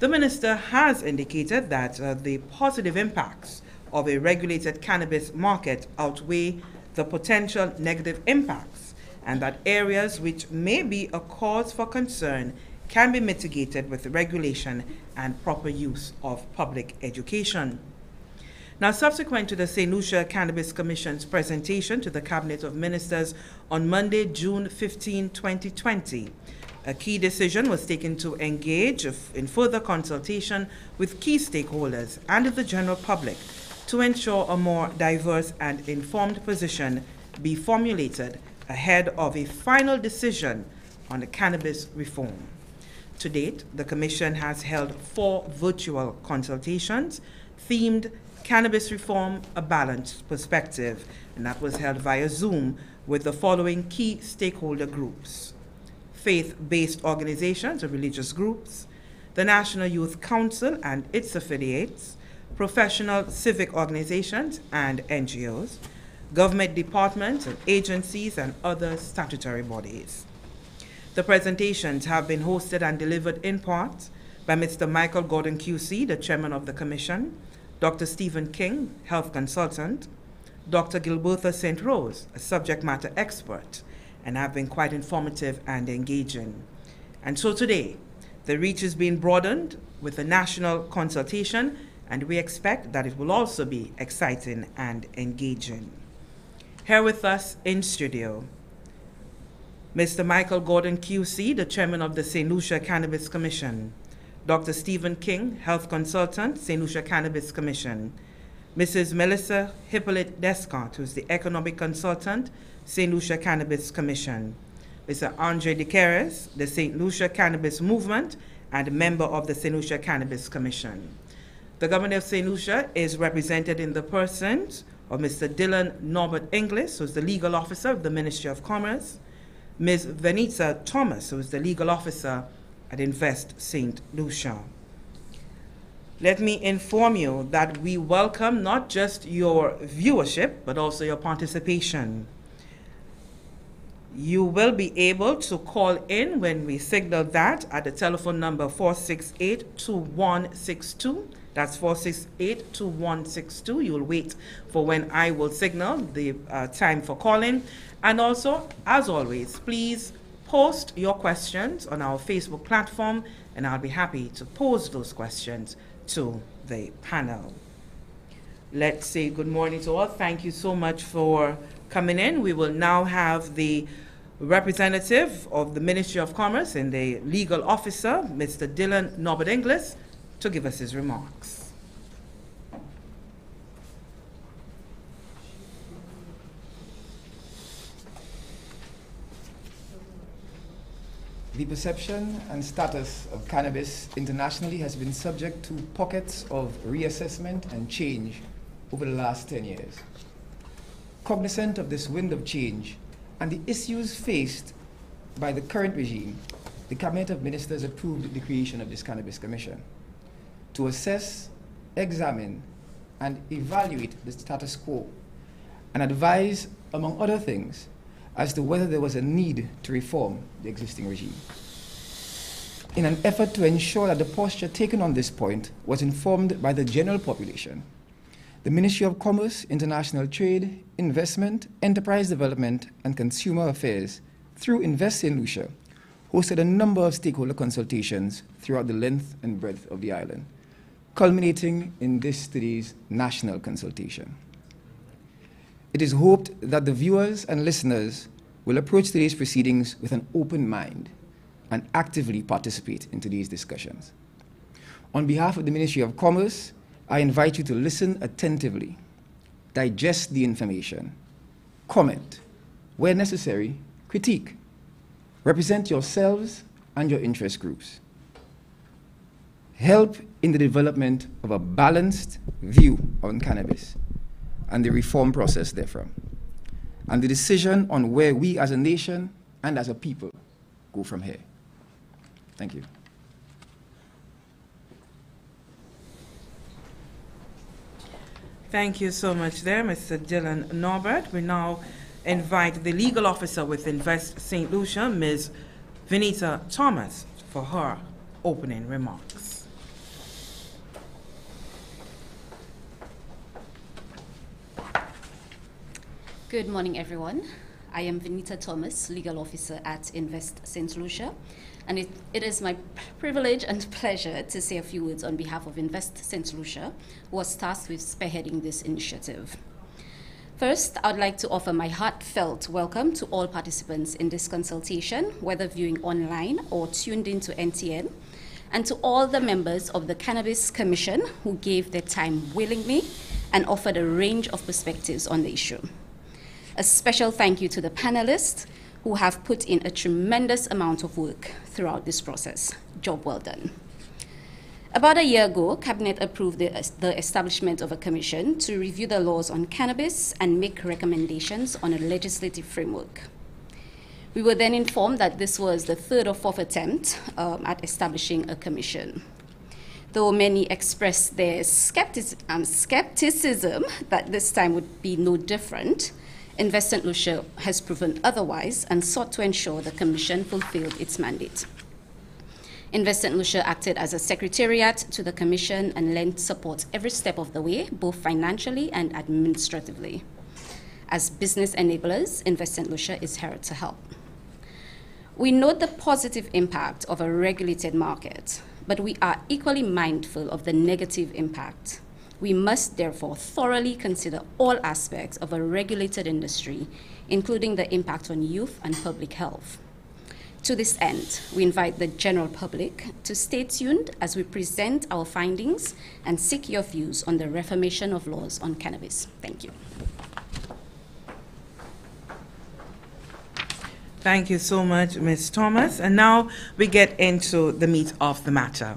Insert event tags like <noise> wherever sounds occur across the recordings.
The minister has indicated that uh, the positive impacts of a regulated cannabis market outweigh the potential negative impacts and that areas which may be a cause for concern can be mitigated with regulation and proper use of public education. Now, subsequent to the St. Lucia Cannabis Commission's presentation to the Cabinet of Ministers on Monday, June 15, 2020, a key decision was taken to engage in further consultation with key stakeholders and the general public to ensure a more diverse and informed position be formulated ahead of a final decision on the cannabis reform. To date, the Commission has held four virtual consultations themed Cannabis Reform, a Balanced Perspective, and that was held via Zoom with the following key stakeholder groups faith based organizations or religious groups, the National Youth Council and its affiliates, professional civic organizations and NGOs, government departments and agencies, and other statutory bodies. The presentations have been hosted and delivered in part by Mr. Michael Gordon QC, the chairman of the commission, Dr. Stephen King, health consultant, Dr. Gilbertha St. Rose, a subject matter expert, and have been quite informative and engaging. And so today, the reach is being broadened with a national consultation, and we expect that it will also be exciting and engaging. Here with us in studio, Mr. Michael Gordon QC, the chairman of the St. Lucia Cannabis Commission. Dr. Stephen King, Health Consultant, St. Lucia Cannabis Commission. Mrs. Melissa Hippolyte Descartes, who's the Economic Consultant, St. Lucia Cannabis Commission. Mr. Andre Decaires, the St. Lucia Cannabis Movement, and member of the St. Lucia Cannabis Commission. The Governor of St. Lucia is represented in the persons of Mr. Dylan Norbert Inglis, who's the legal officer of the Ministry of Commerce, Ms. Venita Thomas, who is the legal officer at Invest St. Lucia. Let me inform you that we welcome not just your viewership, but also your participation. You will be able to call in when we signal that at the telephone number 468 2162. That's 468 2162. You'll wait for when I will signal the uh, time for calling. And also, as always, please post your questions on our Facebook platform, and I'll be happy to pose those questions to the panel. Let's say good morning to all. Thank you so much for coming in. We will now have the representative of the Ministry of Commerce and the legal officer, Mr. Dylan Norbert Inglis, to give us his remarks. The perception and status of cannabis internationally has been subject to pockets of reassessment and change over the last 10 years. Cognizant of this wind of change and the issues faced by the current regime, the Cabinet of Ministers approved the creation of this Cannabis Commission to assess, examine, and evaluate the status quo and advise, among other things, as to whether there was a need to reform the existing regime. In an effort to ensure that the posture taken on this point was informed by the general population, the Ministry of Commerce, International Trade, Investment, Enterprise Development, and Consumer Affairs, through Invest St. Lucia, hosted a number of stakeholder consultations throughout the length and breadth of the island, culminating in this today's national consultation. It is hoped that the viewers and listeners will approach today's proceedings with an open mind and actively participate in today's discussions. On behalf of the Ministry of Commerce, I invite you to listen attentively, digest the information, comment, where necessary, critique, represent yourselves and your interest groups. Help in the development of a balanced view on cannabis and the reform process therefrom, and the decision on where we as a nation and as a people go from here. Thank you. Thank you so much there, Mr. Dylan Norbert. We now invite the legal officer with Invest St. Lucia, Ms. Venita Thomas, for her opening remarks. Good morning, everyone. I am Venita Thomas, legal officer at Invest St. Lucia and it, it is my <laughs> privilege and pleasure to say a few words on behalf of Invest St. Lucia, who was tasked with spearheading this initiative. First, I'd like to offer my heartfelt welcome to all participants in this consultation, whether viewing online or tuned into NTN, and to all the members of the Cannabis Commission who gave their time willingly and offered a range of perspectives on the issue. A special thank you to the panelists who have put in a tremendous amount of work throughout this process. Job well done. About a year ago, Cabinet approved the, the, establishment of a commission to review the laws on cannabis and make recommendations on a legislative framework. We were then informed that this was the third or fourth attempt um, at establishing a commission. Though many expressed their skeptic, um, skepticism that this time would be no different, Invest St. Lucia has proven otherwise and sought to ensure the commission fulfilled its mandate. Invest St. Lucia acted as a secretariat to the Commission and lent support every step of the way, both financially and administratively. As business enablers, Invest St. Lucia is here to help. We note the positive impact of a regulated market, but we are equally mindful of the negative impact. We must therefore thoroughly consider all aspects of a regulated industry, including the impact on youth and public health. To this end, we invite the general public to stay tuned as we present our findings and seek your views on the reformation of laws on cannabis. Thank you. Thank you so much, Ms. Thomas. And now we get into the meat of the matter.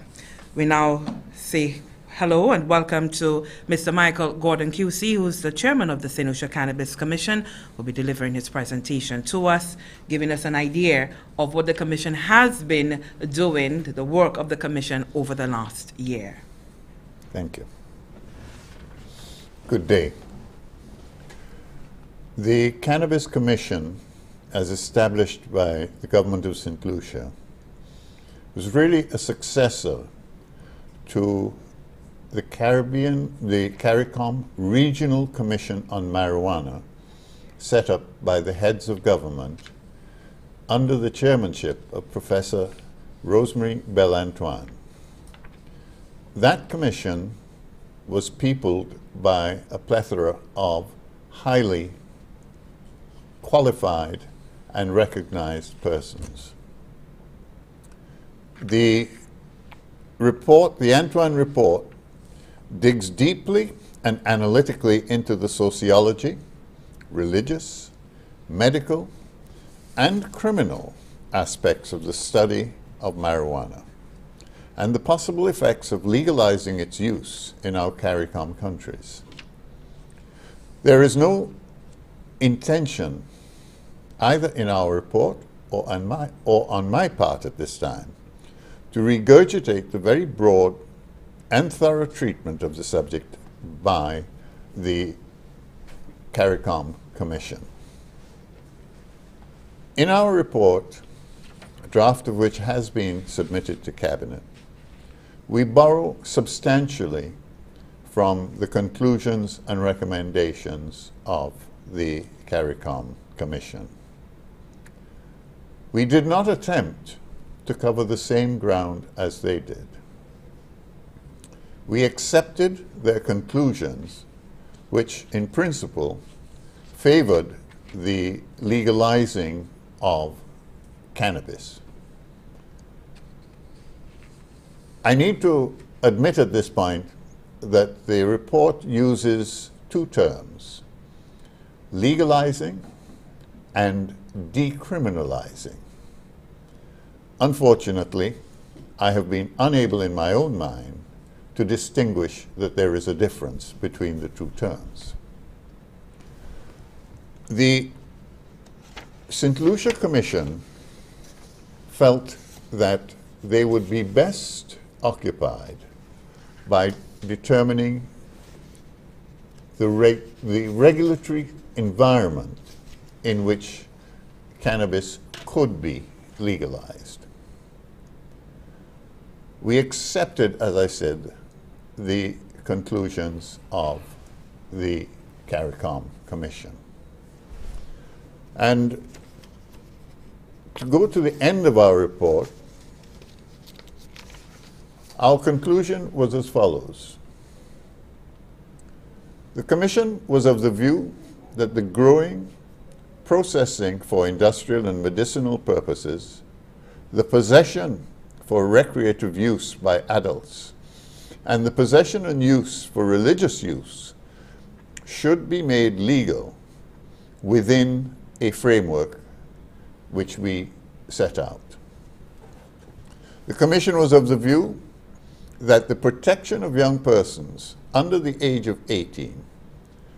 We now say Hello and welcome to Mr. Michael Gordon QC, who's the chairman of the. Lucia Cannabis Commission, will be delivering his presentation to us, giving us an idea of what the commission has been doing, the work of the commission over the last year. Thank you. Good day. The Cannabis Commission, as established by the government of St. Lucia, was really a successor to the Caribbean, the CARICOM Regional Commission on Marijuana, set up by the heads of government under the chairmanship of Professor Rose-Marie Belle-Antoine. That commission was peopled by a plethora of highly qualified and recognized persons. The report, the Antoine report, digs deeply and analytically into the sociology, religious, medical, and criminal aspects of the study of marijuana and the possible effects of legalizing its use in our CARICOM countries. There is no intention, either in our report or on my, or on my part at this time, to regurgitate the very broad and thorough treatment of the subject by the CARICOM Commission. In our report, a draft of which has been submitted to Cabinet, we borrow substantially from the conclusions and recommendations of the CARICOM Commission. We did not attempt to cover the same ground as they did we accepted their conclusions, which in principle favored the legalizing of cannabis. I need to admit at this point that the report uses two terms legalizing and decriminalizing. Unfortunately, I have been unable in my own mind to distinguish that there is a difference between the two terms. The St. Lucia Commission felt that they would be best occupied by determining the, reg the regulatory environment in which cannabis could be legalized. We accepted, as I said, the conclusions of the CARICOM Commission. And to go to the end of our report, our conclusion was as follows. The Commission was of the view that the growing, processing for industrial and medicinal purposes, the possession for recreative use by adults, and the possession and use for religious use should be made legal within a framework which we set out. The Commission was of the view that the protection of young persons under the age of 18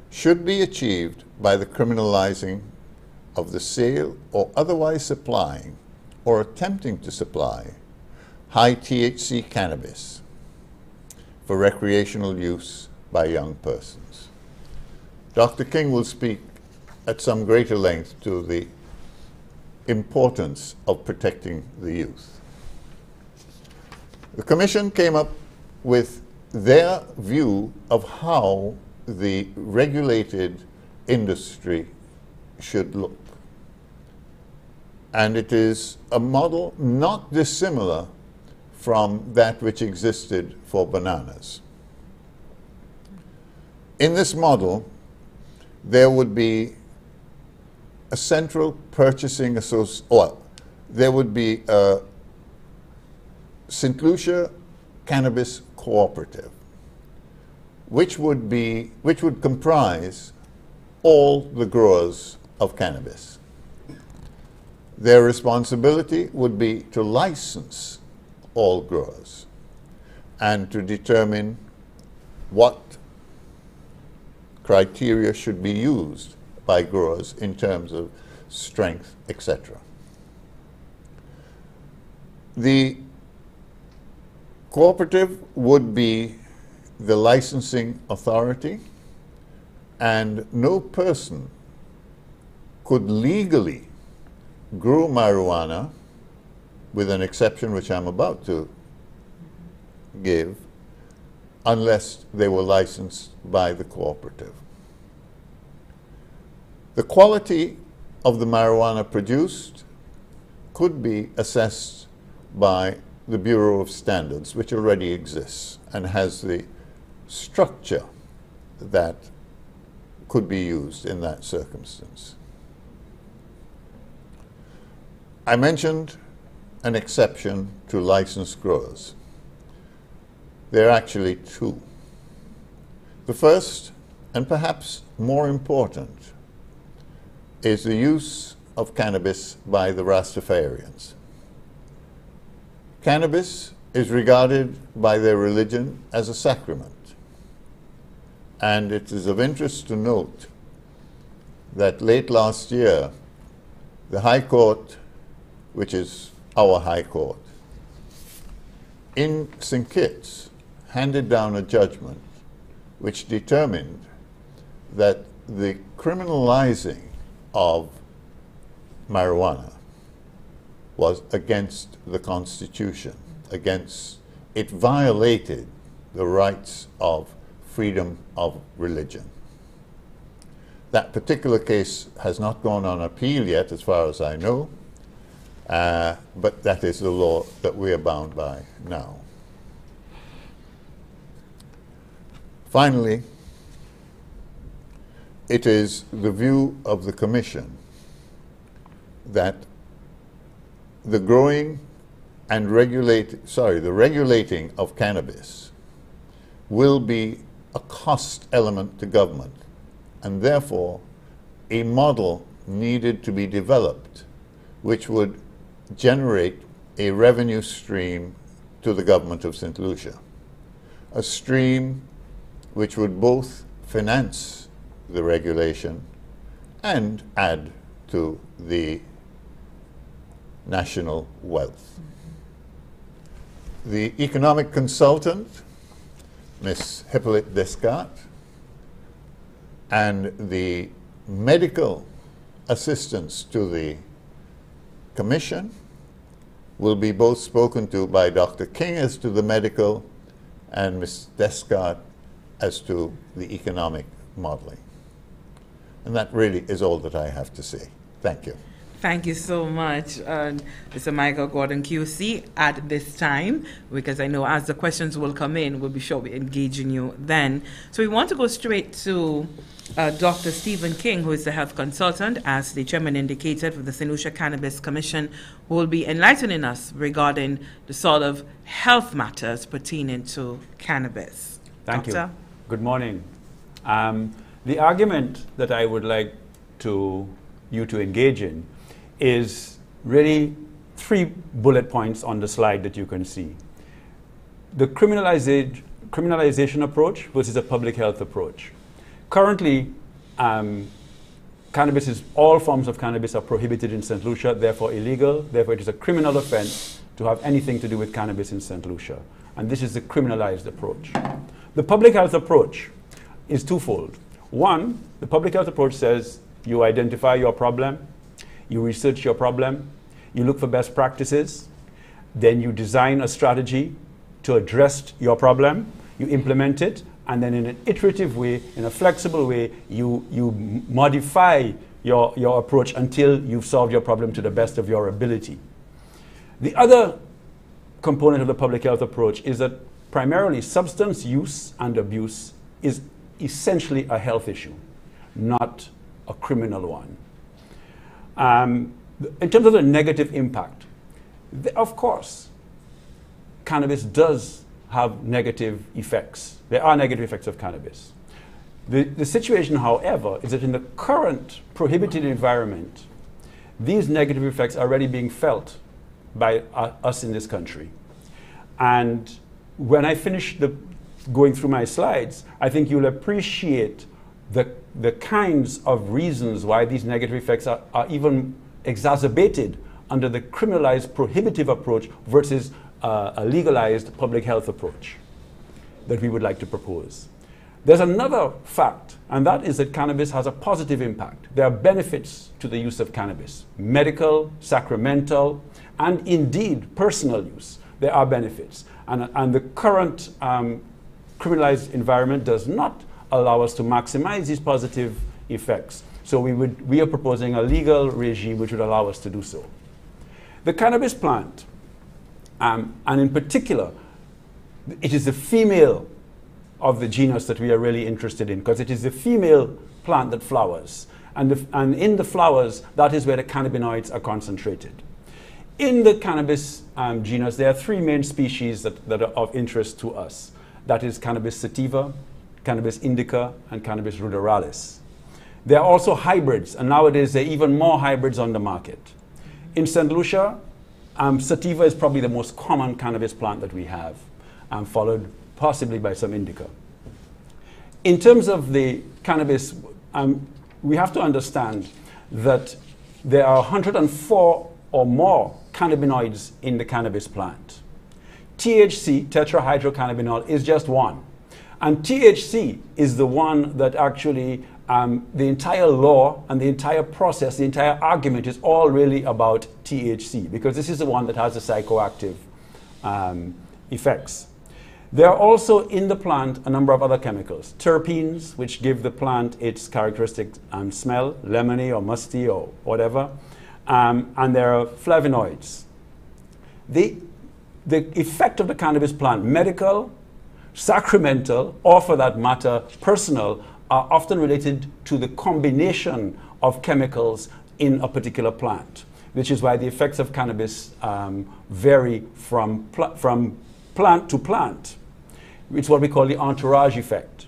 should be achieved by the criminalizing of the sale or otherwise supplying or attempting to supply high THC cannabis for recreational use by young persons. Dr. King will speak at some greater length to the importance of protecting the youth. The Commission came up with their view of how the regulated industry should look. And it is a model not dissimilar from that which existed for bananas. In this model, there would be a central purchasing association, or there would be a St. Lucia Cannabis Cooperative, which would be, which would comprise all the growers of cannabis. Their responsibility would be to license all growers and to determine what criteria should be used by growers in terms of strength, etc. The cooperative would be the licensing authority, and no person could legally grow marijuana, with an exception which I'm about to give, unless they were licensed by the cooperative. The quality of the marijuana produced could be assessed by the Bureau of Standards, which already exists and has the structure that could be used in that circumstance. I mentioned an exception to licensed growers. There are actually two. The first, and perhaps more important, is the use of cannabis by the Rastafarians. Cannabis is regarded by their religion as a sacrament. And it is of interest to note that late last year, the High Court, which is our High Court, in St. Kitts handed down a judgment which determined that the criminalizing of marijuana was against the Constitution, against, it violated the rights of freedom of religion. That particular case has not gone on appeal yet, as far as I know, uh, but that is the law that we are bound by now. Finally, it is the view of the Commission that the growing and regulate, sorry, the regulating of cannabis will be a cost element to government, and therefore a model needed to be developed which would generate a revenue stream to the government of St. Lucia. A stream which would both finance the regulation and add to the national wealth. The economic consultant, Ms. Hippolyte Descartes, and the medical assistants to the commission will be both spoken to by Dr. King as to the medical and Ms. Descartes as to the economic modeling. And that really is all that I have to say. Thank you. Thank you so much, uh, Mr. Michael Gordon QC, at this time, because I know as the questions will come in, we'll be sure we're engaging you then. So we want to go straight to uh, Dr. Stephen King, who is the health consultant, as the chairman indicated, for the St. Lucia Cannabis Commission, who will be enlightening us regarding the sort of health matters pertaining to cannabis. Thank Doctor? you. Good morning. Um, the argument that I would like to you to engage in is really three bullet points on the slide that you can see. The criminalization, criminalization approach versus a public health approach. Currently, um, cannabis is, all forms of cannabis are prohibited in St. Lucia, therefore illegal, therefore it is a criminal offense to have anything to do with cannabis in St. Lucia. And this is the criminalized approach. The public health approach is twofold. One, the public health approach says you identify your problem, you research your problem, you look for best practices, then you design a strategy to address your problem, you implement it, and then in an iterative way, in a flexible way, you, you modify your, your approach until you've solved your problem to the best of your ability. The other component of the public health approach is that primarily substance use and abuse is essentially a health issue, not a criminal one. Um, in terms of the negative impact, the, of course, cannabis does have negative effects. There are negative effects of cannabis. The, the situation, however, is that in the current prohibited environment, these negative effects are already being felt by uh, us in this country. And when I finish the, going through my slides, I think you'll appreciate the, the kinds of reasons why these negative effects are, are even exacerbated under the criminalized prohibitive approach versus uh, a legalized public health approach that we would like to propose. There's another fact, and that is that cannabis has a positive impact. There are benefits to the use of cannabis medical, sacramental, and indeed personal use. There are benefits. And, and the current um, criminalized environment does not allow us to maximize these positive effects. So we, would, we are proposing a legal regime which would allow us to do so. The cannabis plant, um, and in particular, it is the female of the genus that we are really interested in because it is the female plant that flowers. And, the, and in the flowers, that is where the cannabinoids are concentrated. In the cannabis um, genus, there are three main species that, that are of interest to us. That is cannabis sativa, cannabis indica, and cannabis ruderalis. There are also hybrids, and nowadays there are even more hybrids on the market. In St. Lucia, um, sativa is probably the most common cannabis plant that we have, um, followed possibly by some indica. In terms of the cannabis, um, we have to understand that there are 104 or more cannabinoids in the cannabis plant. THC, tetrahydrocannabinol, is just one. And THC is the one that actually um, the entire law and the entire process, the entire argument is all really about THC because this is the one that has the psychoactive um, effects. There are also in the plant a number of other chemicals, terpenes, which give the plant its characteristic um, smell, lemony or musty or whatever, um, and there are flavonoids. The, the effect of the cannabis plant, medical, sacramental, or for that matter, personal, are often related to the combination of chemicals in a particular plant, which is why the effects of cannabis um, vary from, pl from plant to plant. It's what we call the entourage effect.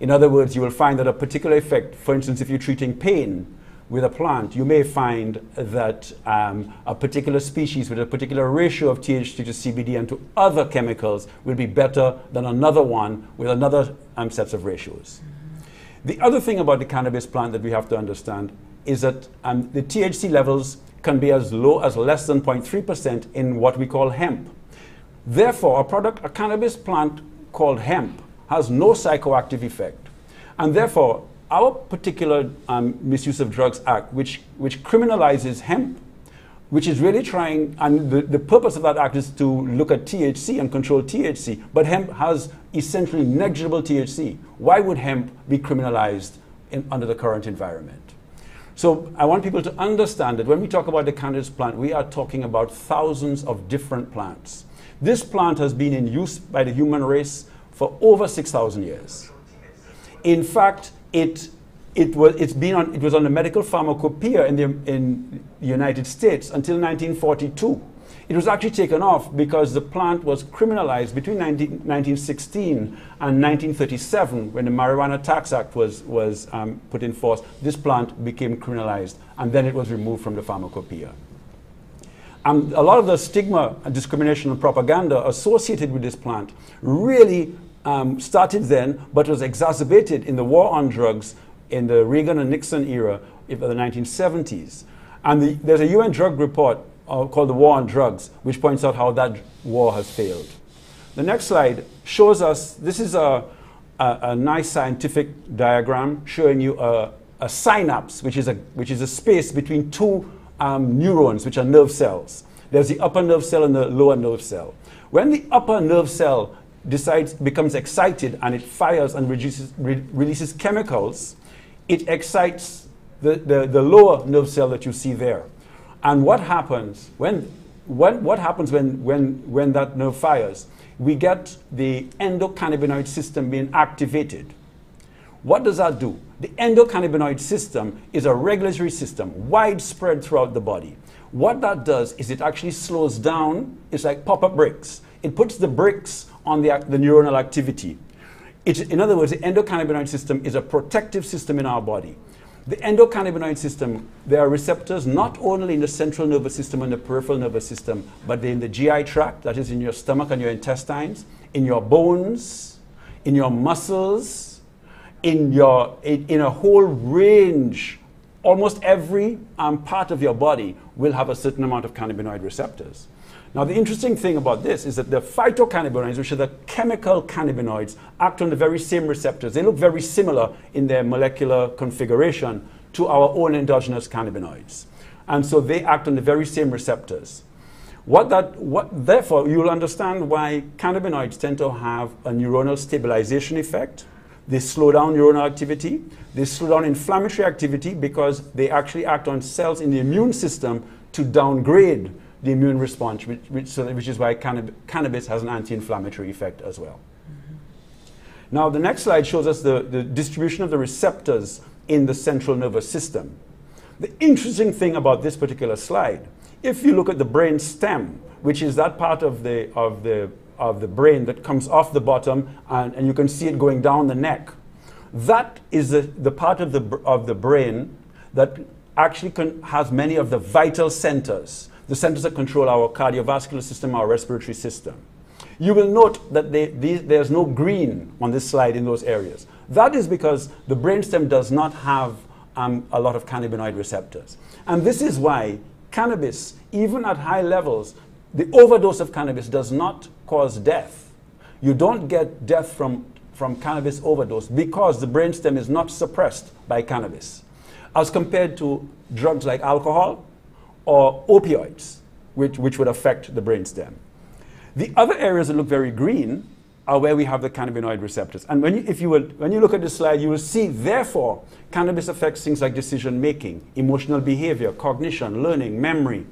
In other words, you will find that a particular effect, for instance, if you're treating pain with a plant, you may find that um, a particular species with a particular ratio of THC to CBD and to other chemicals will be better than another one with another um, sets of ratios. The other thing about the cannabis plant that we have to understand is that um, the THC levels can be as low as less than 0.3% in what we call hemp. Therefore, a product, a cannabis plant called hemp, has no psychoactive effect. And therefore, our particular um, Misuse of Drugs Act, which, which criminalizes hemp, which is really trying, and the, the purpose of that act is to look at THC and control THC, but hemp has essentially negligible THC. Why would hemp be criminalized in, under the current environment? So I want people to understand that when we talk about the cannabis plant, we are talking about thousands of different plants. This plant has been in use by the human race for over 6,000 years. In fact, it, it, was, it's been on, it was on the medical pharmacopoeia in the, in the United States until 1942. It was actually taken off because the plant was criminalized between 19, 1916 and 1937 when the Marijuana Tax Act was, was um, put in force. This plant became criminalized and then it was removed from the pharmacopoeia. And a lot of the stigma and discrimination and propaganda associated with this plant really um, started then, but was exacerbated in the war on drugs in the Reagan and Nixon era of the 1970s. And the, there's a UN drug report uh, called the War on Drugs, which points out how that war has failed. The next slide shows us this is a, a, a nice scientific diagram showing you a, a, synapse, which is a, which is a space between two um, neurons, which are nerve cells. There's the upper nerve cell and the lower nerve cell. When the upper nerve cell decides, becomes excited and it fires and reduces, re releases chemicals, it excites the, the, the lower nerve cell that you see there. And what happens when, when what happens when, when, when that nerve fires? We get the endocannabinoid system being activated. What does that do? The endocannabinoid system is a regulatory system widespread throughout the body. What that does is it actually slows down, it's like pop up brakes. It puts the brakes on the, the neuronal activity. It, in other words, the endocannabinoid system is a protective system in our body. The endocannabinoid system, there are receptors not only in the central nervous system and the peripheral nervous system, but in the GI tract, that is in your stomach and your intestines, in your bones, in your muscles, in, your, in, in a whole range. Almost every um, part of your body will have a certain amount of cannabinoid receptors. Now, the interesting thing about this is that the phytocannabinoids, which are the chemical cannabinoids, act on the very same receptors. They look very similar in their molecular configuration to our own endogenous cannabinoids. And so they act on the very same receptors. What that, what, therefore, you'll understand why cannabinoids tend to have a neuronal stabilization effect. They slow down neuronal activity. They slow down inflammatory activity because they actually act on cells in the immune system to downgrade the immune response, which, which, so which is why cannab cannabis has an anti-inflammatory effect as well. Mm -hmm. Now, the next slide shows us the, the distribution of the receptors in the central nervous system. The interesting thing about this particular slide, if you look at the brain stem, which is that part of the, of the, of the brain that comes off the bottom, and, and you can see it going down the neck, that is the, the part of the, of the brain that actually has many of the vital centers the centers that control our cardiovascular system, our respiratory system. You will note that they, these, there's no green on this slide in those areas. That is because the brainstem does not have um, a lot of cannabinoid receptors. And this is why cannabis, even at high levels, the overdose of cannabis does not cause death. You don't get death from, from cannabis overdose because the brainstem is not suppressed by cannabis. As compared to drugs like alcohol, or opioids, which, which would affect the brainstem. The other areas that look very green are where we have the cannabinoid receptors. And when you, if you will, when you look at this slide, you will see, therefore, cannabis affects things like decision making, emotional behavior, cognition, learning, memory,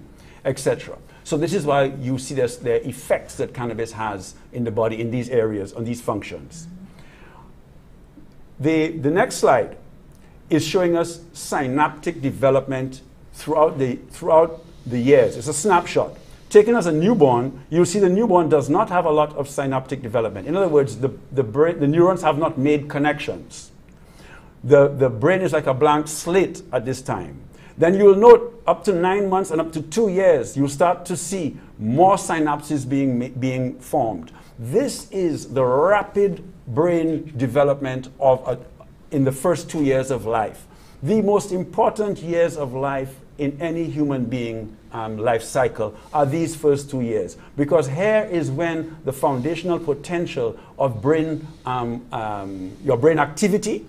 etc. So this is why you see this, the effects that cannabis has in the body in these areas, on these functions. The, the next slide is showing us synaptic development throughout the, throughout the years. It's a snapshot. Taken as a newborn, you'll see the newborn does not have a lot of synaptic development. In other words, the, the, brain, the neurons have not made connections. The, the brain is like a blank slate at this time. Then you'll note up to nine months and up to two years, you'll start to see more synapses being, being formed. This is the rapid brain development of a, in the first two years of life. The most important years of life in any human being um, life cycle are these first two years. Because here is when the foundational potential of brain, um, um, your brain activity,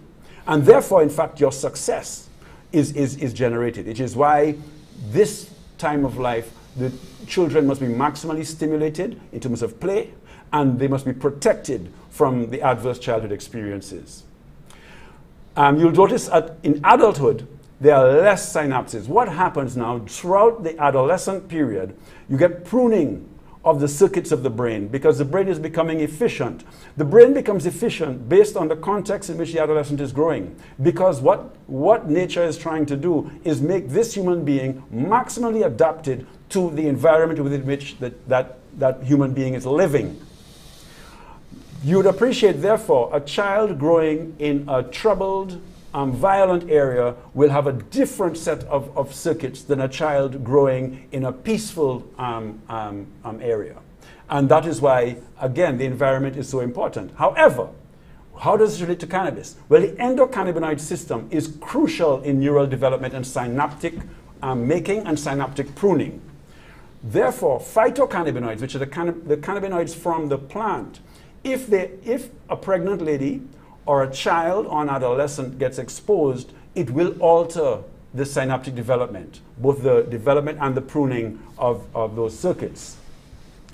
and therefore, in fact, your success is, is, is generated. It is why this time of life, the children must be maximally stimulated in terms of play, and they must be protected from the adverse childhood experiences. Um, you'll notice at, in adulthood, there are less synapses. What happens now throughout the adolescent period? You get pruning of the circuits of the brain because the brain is becoming efficient. The brain becomes efficient based on the context in which the adolescent is growing. Because what, what nature is trying to do is make this human being maximally adapted to the environment within which that, that, that human being is living. You would appreciate, therefore, a child growing in a troubled, um, violent area will have a different set of, of circuits than a child growing in a peaceful um, um, um, area. And that is why, again, the environment is so important. However, how does this relate to cannabis? Well, the endocannabinoid system is crucial in neural development and synaptic um, making and synaptic pruning. Therefore, phytocannabinoids, which are the, the cannabinoids from the plant, if, they, if a pregnant lady or a child or an adolescent gets exposed, it will alter the synaptic development, both the development and the pruning of, of those circuits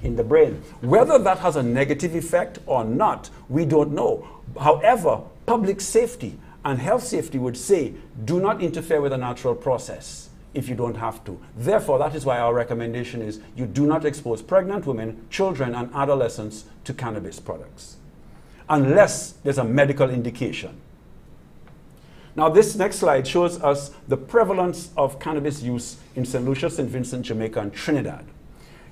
in the brain. Whether that has a negative effect or not, we don't know. However, public safety and health safety would say do not interfere with a natural process if you don't have to. Therefore, that is why our recommendation is you do not expose pregnant women, children, and adolescents to cannabis products unless there's a medical indication. Now, this next slide shows us the prevalence of cannabis use in St. Lucia, St. Vincent, Jamaica, and Trinidad.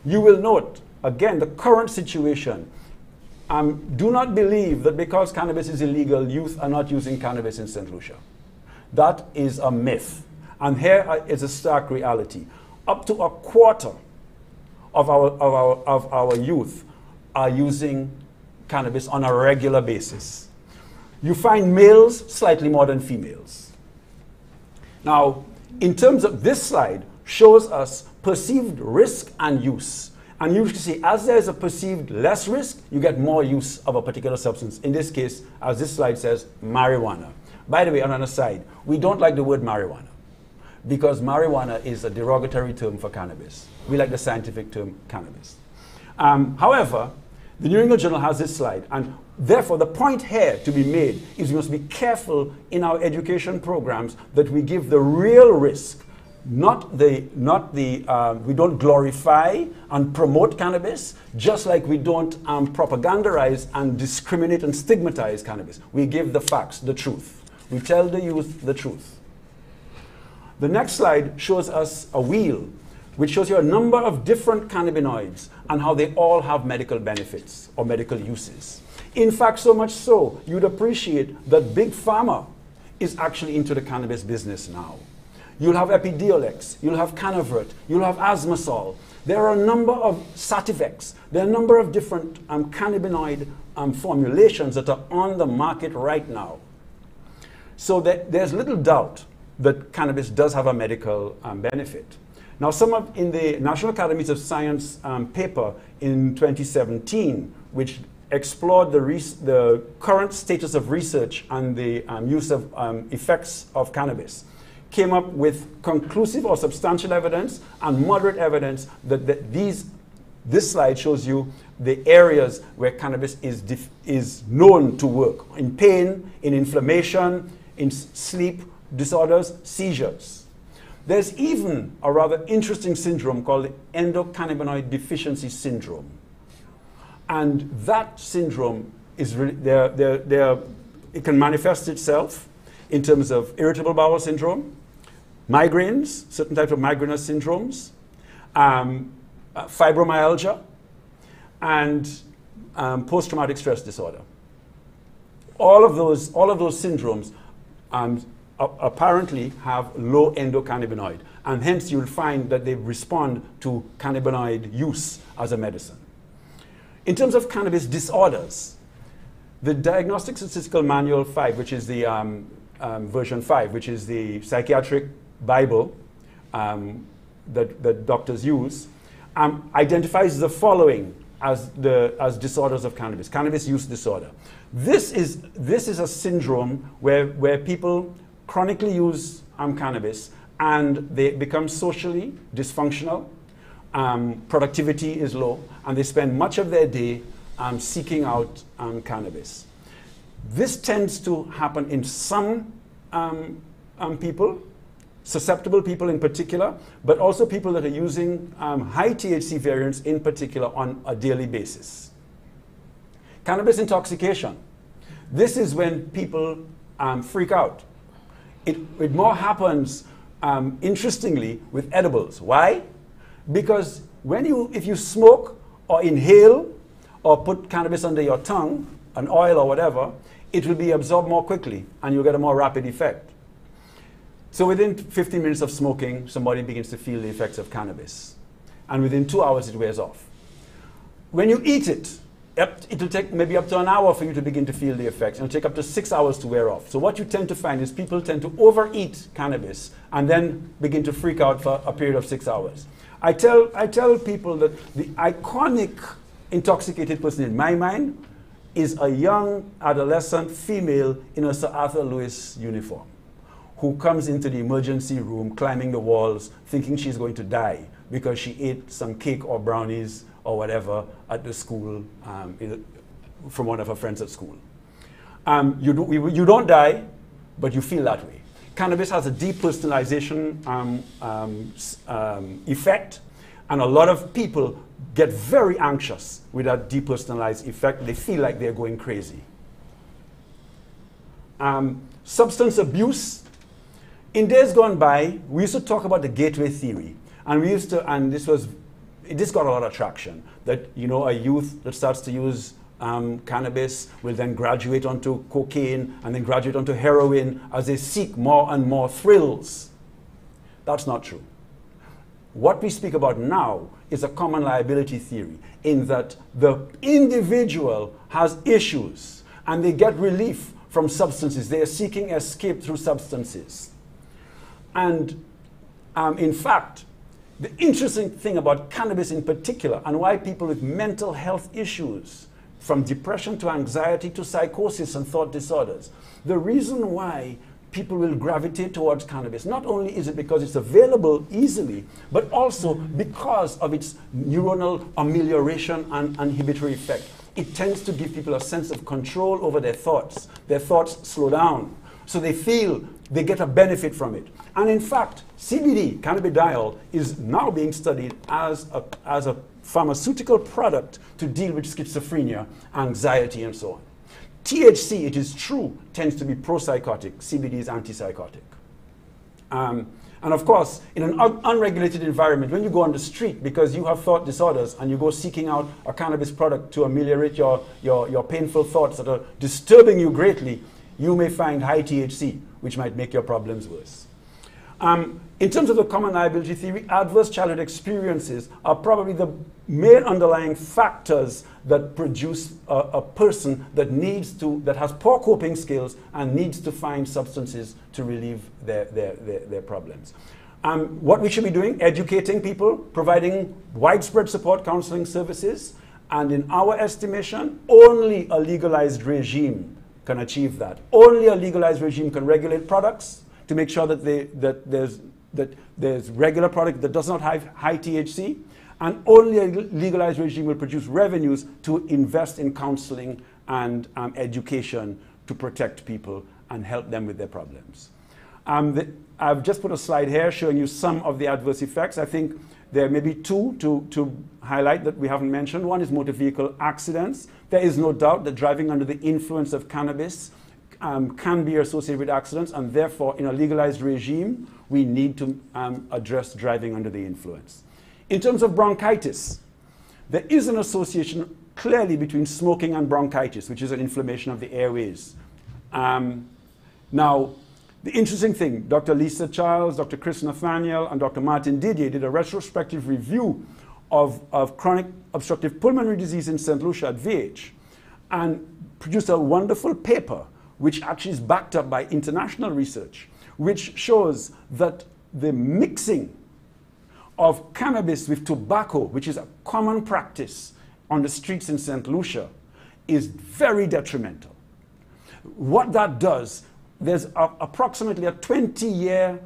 You will note, again, the current situation. Um, do not believe that because cannabis is illegal, youth are not using cannabis in St. Lucia. That is a myth. And here is a stark reality. Up to a quarter of our, of our, of our youth are using cannabis on a regular basis. You find males slightly more than females. Now, in terms of this slide, shows us perceived risk and use. And you see as there's a perceived less risk, you get more use of a particular substance. In this case, as this slide says, marijuana. By the way, on an aside, we don't like the word marijuana because marijuana is a derogatory term for cannabis. We like the scientific term cannabis. Um, however, the New England Journal has this slide, and therefore the point here to be made is we must be careful in our education programs that we give the real risk, not the, not the uh, we don't glorify and promote cannabis, just like we don't um, propagandize and discriminate and stigmatize cannabis. We give the facts, the truth. We tell the youth the truth. The next slide shows us a wheel which shows you a number of different cannabinoids and how they all have medical benefits or medical uses. In fact, so much so, you'd appreciate that Big Pharma is actually into the cannabis business now. You'll have Epidiolex, you'll have Canavert, you'll have Asmasol. There are a number of Sativex. There are a number of different um, cannabinoid um, formulations that are on the market right now. So there's little doubt that cannabis does have a medical um, benefit. Now, some of in the National Academies of Science um, paper in 2017, which explored the, the, current status of research and the um, use of um, effects of cannabis, came up with conclusive or substantial evidence and moderate evidence that, that these, this slide shows you the areas where cannabis is, is known to work in pain, in inflammation, in sleep disorders, seizures. There's even a rather interesting syndrome called endocannabinoid deficiency syndrome. And that syndrome is really, they're, they're, they're, it can manifest itself in terms of irritable bowel syndrome, migraines, certain types of migrainous syndromes, um, uh, fibromyalgia, and um, post-traumatic stress disorder. All of those, all of those syndromes um, apparently have low endocannabinoid. And hence you'll find that they respond to cannabinoid use as a medicine. In terms of cannabis disorders, the Diagnostic Statistical Manual 5, which is the um, um, version 5, which is the psychiatric Bible um, that, that doctors use, um, identifies the following as, the, as disorders of cannabis, cannabis use disorder. This is, this is a syndrome where, where people chronically use um, cannabis and they become socially dysfunctional, um, productivity is low, and they spend much of their day um, seeking out um, cannabis. This tends to happen in some um, um, people, susceptible people in particular, but also people that are using high THC variants in particular on a daily basis. Cannabis intoxication. This is when people freak out. It, it more happens, um, interestingly, with edibles. Why? Because when you, if you smoke or inhale or put cannabis under your tongue, an oil or whatever, it will be absorbed more quickly and you'll get a more rapid effect. So within 15 minutes of smoking, somebody begins to feel the effects of cannabis. And within two hours, it wears off. When you eat it, it'll take maybe up to an hour for you to begin to feel the effects. It'll take up to six hours to wear off. So what you tend to find is people tend to overeat cannabis and then begin to freak out for a period of six hours. I tell, I tell people that the iconic intoxicated person in my mind is a young adolescent female in a Sir Arthur Lewis uniform who comes into the emergency room climbing the walls thinking she's going to die because she ate some cake or brownies or whatever at the school um, from one of her friends at school. Um, you, do, you don't die, but you feel that way. Cannabis has a depersonalization um, um, um, effect, and a lot of people get very anxious with that depersonalized effect. They feel like they're going crazy. Um, substance abuse in days gone by, we used to talk about the gateway theory, and we used to, and this was, this got a lot of traction. That you know, a youth that starts to use um, cannabis will then graduate onto cocaine and then graduate onto heroin as they seek more and more thrills. That's not true. What we speak about now is a common liability theory, in that the individual has issues and they get relief from substances. They are seeking escape through substances. And um, in fact, the interesting thing about cannabis in particular, and why people with mental health issues, from depression to anxiety to psychosis and thought disorders, the reason why people will gravitate towards cannabis, not only is it because it's available easily, but also because of its neuronal amelioration and inhibitory effect. It tends to give people a sense of control over their thoughts. Their thoughts slow down. So they feel they get a benefit from it. And in fact, CBD, cannabidiol, is now being studied as a, as a pharmaceutical product to deal with schizophrenia, anxiety, and so on. THC, it is true, tends to be pro-psychotic. CBD is antipsychotic. Um, and of course, in an un unregulated environment, when you go on the street because you have thought disorders and you go seeking out a cannabis product to ameliorate your, your, your painful thoughts that are disturbing you greatly, you may find high THC, which might make your problems worse. Um, in terms of the common liability theory, adverse childhood experiences are probably the main underlying factors that produce a, a, person that needs to, that has poor coping skills and needs to find substances to relieve their, their, their, their problems. Um, what we should be doing, educating people, providing widespread support counseling services, and in our estimation, only a legalized regime can achieve that. Only a legalized regime can regulate products to make sure that, they, that, there's, that there's regular product that does not have high THC, and only a legalized regime will produce revenues to invest in counseling and um, education to protect people and help them with their problems. Um, the, I've just put a slide here showing you some of the adverse effects. I think there may be two to, to highlight that we haven't mentioned. One is motor vehicle accidents. There is no doubt that driving under the influence of cannabis um, can be associated with accidents, and therefore, in a legalized regime, we need to um, address driving under the influence. In terms of bronchitis, there is an association clearly between smoking and bronchitis, which is an inflammation of the airways. Um, now, the interesting thing, Dr. Lisa Charles, Dr. Chris Nathaniel, and Dr. Martin Didier did a retrospective review of, of chronic obstructive pulmonary disease in St. Lucia at VH and produced a wonderful paper which actually is backed up by international research, which shows that the mixing of cannabis with tobacco, which is a common practice on the streets in St. Lucia, is very detrimental. What that does, there's a, approximately a 20 year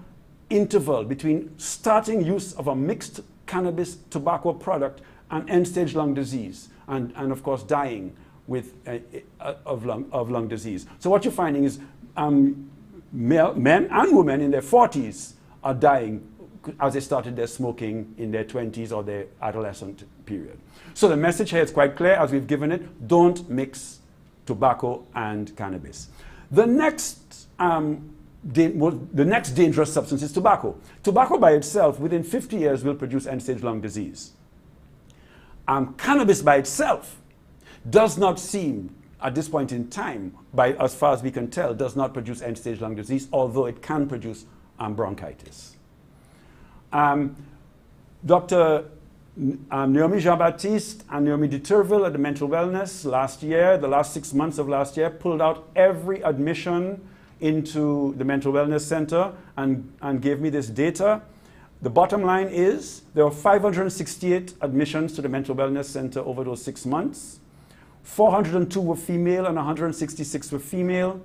interval between starting use of a mixed cannabis tobacco product and end stage lung disease, and, and of course, dying with, uh, uh, of, lung, of lung disease. So, what you're finding is um, male, men and women in their 40s are dying as they started their smoking in their 20s or their adolescent period. So the message here is quite clear as we've given it don't mix tobacco and cannabis. The next, um, the next dangerous substance is tobacco. Tobacco by itself, within 50 years, will produce end stage lung disease. Um, cannabis by itself does not seem, at this point in time, by as far as we can tell, does not produce end stage lung disease, although it can produce um, bronchitis. Um, Dr. Um, Naomi Jean Baptiste and Naomi de Turville at the Mental Wellness last year, the last six months of last year, pulled out every admission into the Mental Wellness Center and, and gave me this data. The bottom line is there were 568 admissions to the Mental Wellness Center over those six months. 402 were female and 166 were female.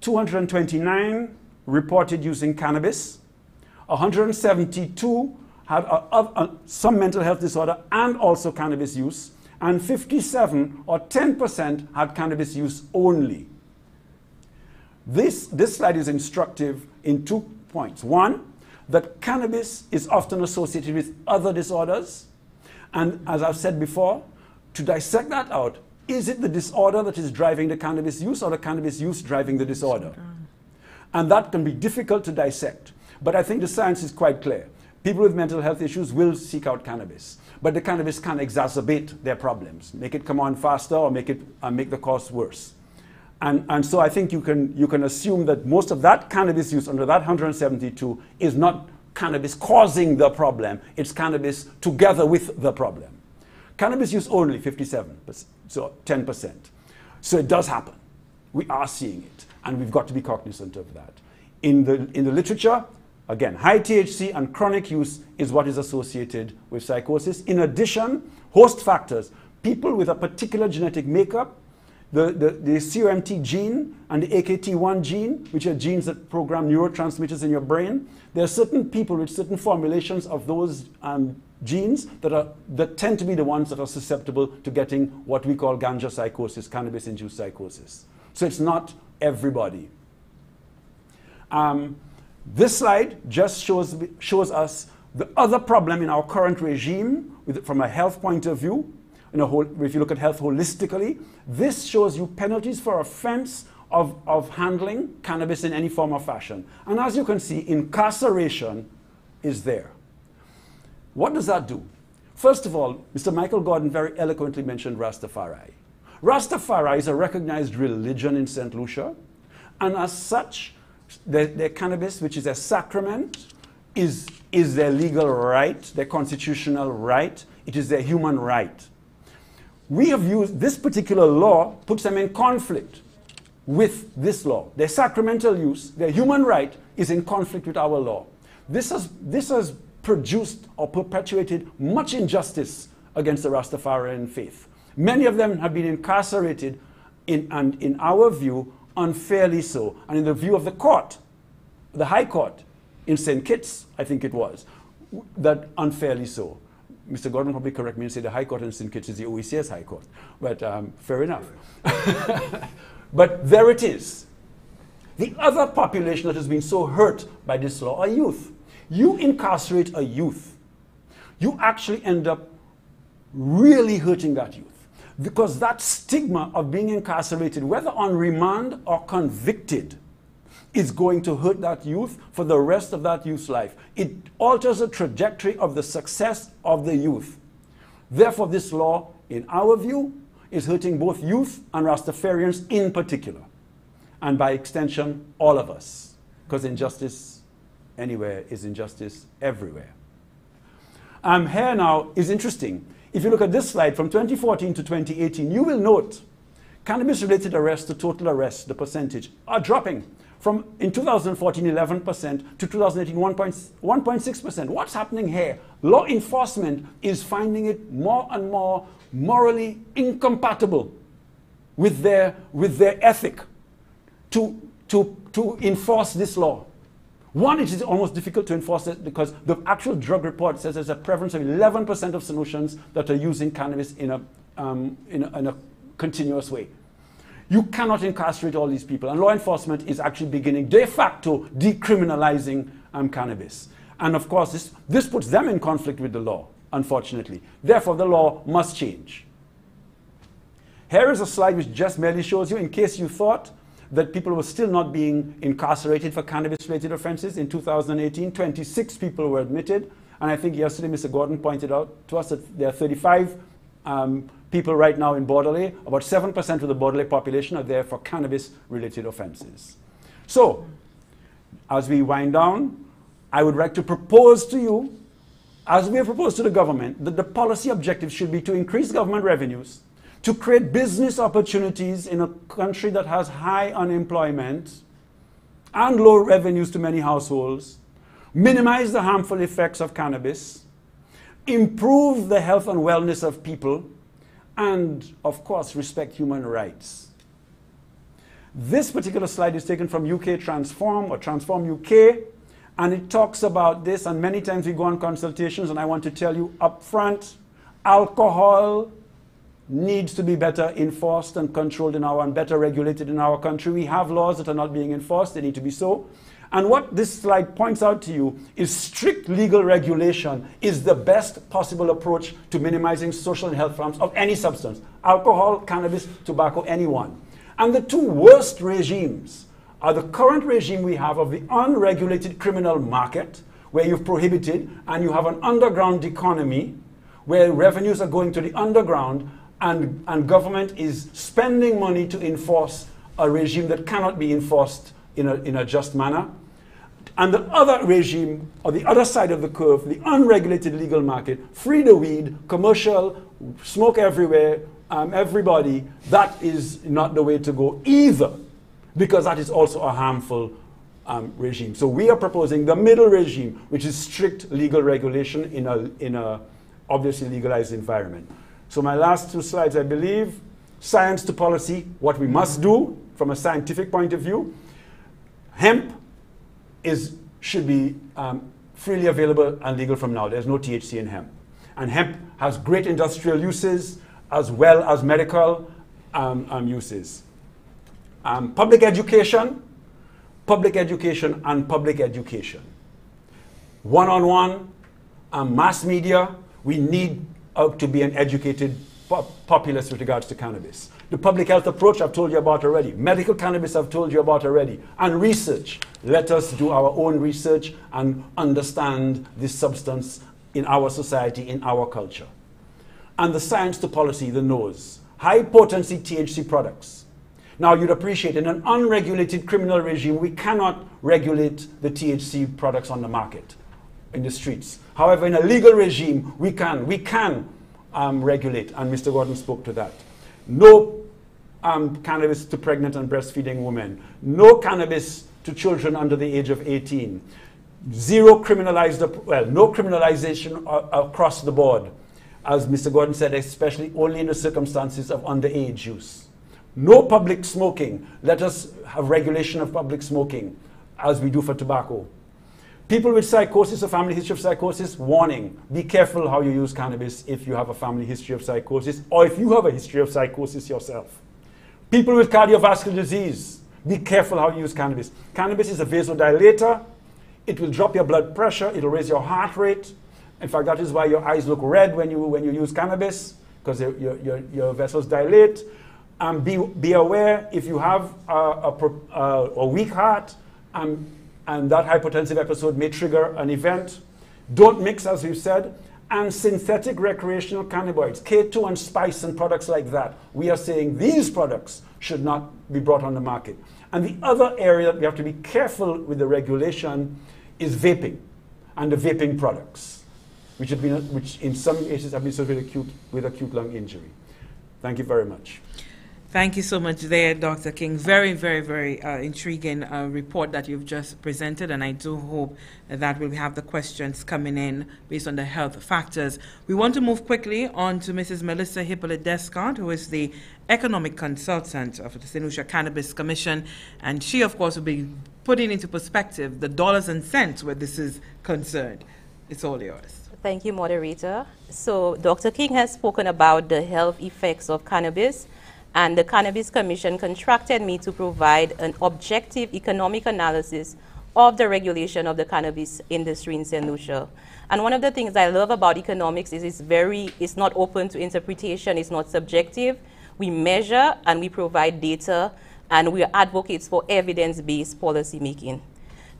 229 reported using cannabis. 172 had a, a, a, some mental health disorder and also cannabis use, and 57 or 10% had cannabis use only. This, this slide is instructive in two points. One, that cannabis is often associated with other disorders, and as I've said before, to dissect that out, is it the disorder that is driving the cannabis use or the cannabis use driving the disorder? And that can be difficult to dissect. But I think the science is quite clear. People with mental health issues will seek out cannabis, but the cannabis can exacerbate their problems, make it come on faster or make, it, uh, make the cause worse. And, and so I think you can, you can assume that most of that cannabis use under that 172 is not cannabis causing the problem, it's cannabis together with the problem. Cannabis use only 57%, so 10%. So it does happen. We are seeing it, and we've got to be cognizant of that. In the, in the literature, Again, high THC and chronic use is what is associated with psychosis. In addition, host factors, people with a particular genetic makeup, the, the, the COMT gene and the AKT1 gene, which are genes that program neurotransmitters in your brain, there are certain people with certain formulations of those um, genes that, are, that tend to be the ones that are susceptible to getting what we call ganja psychosis, cannabis-induced psychosis. So it's not everybody. Um, this slide just shows, shows us the other problem in our current regime with, from a health point of view. Whole, if you look at health holistically, this shows you penalties for offense of, of handling cannabis in any form or fashion. And as you can see, incarceration is there. What does that do? First of all, Mr. Michael Gordon very eloquently mentioned Rastafari. Rastafari is a recognized religion in St. Lucia, and as such, their, their cannabis, which is a sacrament, is, is their legal right, their constitutional right. It is their human right. We have used this particular law, puts them in conflict with this law. Their sacramental use, their human right, is in conflict with our law. This has, this has produced or perpetuated much injustice against the Rastafarian faith. Many of them have been incarcerated, in, and in our view, unfairly so. And in the view of the court, the High Court in St. Kitts, I think it was, that unfairly so. Mr. Gordon probably correct me and say the High Court in St. Kitts is the OECS High Court, but um, fair enough. <laughs> but there it is. The other population that has been so hurt by this law are youth. You incarcerate a youth, you actually end up really hurting that youth because that stigma of being incarcerated, whether on remand or convicted, is going to hurt that youth for the rest of that youth's life. It alters the trajectory of the success of the youth. Therefore, this law, in our view, is hurting both youth and Rastafarians in particular, and by extension, all of us, because injustice anywhere is injustice everywhere. Um, here now is interesting if you look at this slide from 2014 to 2018, you will note cannabis related arrests to total arrests, the percentage, are dropping from in 2014 11% to 2018 1.6%. What's happening here? Law enforcement is finding it more and more morally incompatible with their, with their ethic to, to, to enforce this law. One, it is almost difficult to enforce it because the actual drug report says there's a prevalence of 11% of solutions that are using cannabis in a, um, in a, in a continuous way. You cannot incarcerate all these people, and law enforcement is actually beginning de facto decriminalizing um, cannabis. And of course, this, this puts them in conflict with the law, unfortunately. Therefore, the law must change. Here is a slide which just merely shows you, in case you thought that people were still not being incarcerated for cannabis-related offenses. In 2018, 26 people were admitted. And I think yesterday Mr. Gordon pointed out to us that there are 35 um, people right now in Bordelais. About 7% of the Bordelais population are there for cannabis-related offenses. So, as we wind down, I would like to propose to you, as we have proposed to the government, that the policy objective should be to increase government revenues, to create business opportunities in a country that has high unemployment and low revenues to many households, minimize the harmful effects of cannabis, improve the health and wellness of people, and, of course, respect human rights. This particular slide is taken from UK Transform or Transform UK, and it talks about this, and many times we go on consultations, and I want to tell you up front, alcohol needs to be better enforced and controlled in our and better regulated in our country. We have laws that are not being enforced, they need to be so. And what this slide points out to you is strict legal regulation is the best possible approach to minimizing social and health harms of any substance alcohol, cannabis, tobacco, anyone. And the two worst regimes are the current regime we have of the unregulated criminal market, where you've prohibited and you have an underground economy where revenues are going to the underground and, and government is spending money to enforce a regime that cannot be enforced in a, in a just manner. And the other regime, or the other side of the curve, the unregulated legal market, free the weed, commercial, smoke everywhere, um, everybody, that is not the way to go either, because that is also a harmful um, regime. So we are proposing the middle regime, which is strict legal regulation in a, in a obviously legalized environment. So my last two slides, I believe, science to policy, what we must do from a scientific point of view. Hemp is, should be um, freely available and legal from now. There's no THC in hemp. And hemp has great industrial uses as well as medical um, um, uses. Um, public education, public education and public education. One-on-one, um, mass media, we need out to be an educated populace with regards to cannabis. The public health approach I've told you about already. Medical cannabis I've told you about already. And research. Let us do our own research and understand this substance in our society, in our culture. And the science to policy, the nose. High potency THC products. Now you'd appreciate in an unregulated criminal regime, we cannot regulate the THC products on the market in the streets. However, in a legal regime, we can, we can um, regulate, and Mr. Gordon spoke to that. No um, cannabis to pregnant and breastfeeding women. No cannabis to children under the age of 18. Zero criminalized, well, no criminalization across the board. As Mr. Gordon said, especially only in the circumstances of underage use. No public smoking. Let us have regulation of public smoking as we do for tobacco. People with psychosis or family history of psychosis, warning. Be careful how you use cannabis if you have a family history of psychosis or if you have a history of psychosis yourself. People with cardiovascular disease, be careful how you use cannabis. Cannabis is a vasodilator. It will drop your blood pressure. It'll raise your heart rate. In fact, that is why your eyes look red when you, when you use cannabis, because your, your, your vessels dilate. Um, be, be aware if you have a, a, a, a weak heart, um, and that hypertensive episode may trigger an event. Don't mix, as we've said, and synthetic recreational cannabinoids, K2 and spice and products like that. We are saying these products should not be brought on the market. And the other area that we have to be careful with the regulation is vaping and the vaping products, which, have been, which in some cases have been associated acute, with acute lung injury. Thank you very much. Thank you so much there, Dr. King. Very, very, very uh, intriguing uh, report that you've just presented, and I do hope that we'll have the questions coming in based on the health factors. We want to move quickly on to Mrs. Melissa Hippolyte Descartes, who is the economic consultant of the. Lucia Cannabis Commission, and she, of course, will be putting into perspective the dollars and cents where this is concerned. It's all yours. Thank you, moderator. So, Dr. King has spoken about the health effects of cannabis and the Cannabis Commission contracted me to provide an objective economic analysis of the regulation of the cannabis industry in St. Lucia. And one of the things I love about economics is it's very, it's not open to interpretation, it's not subjective. We measure and we provide data and we are advocates for evidence-based policy making.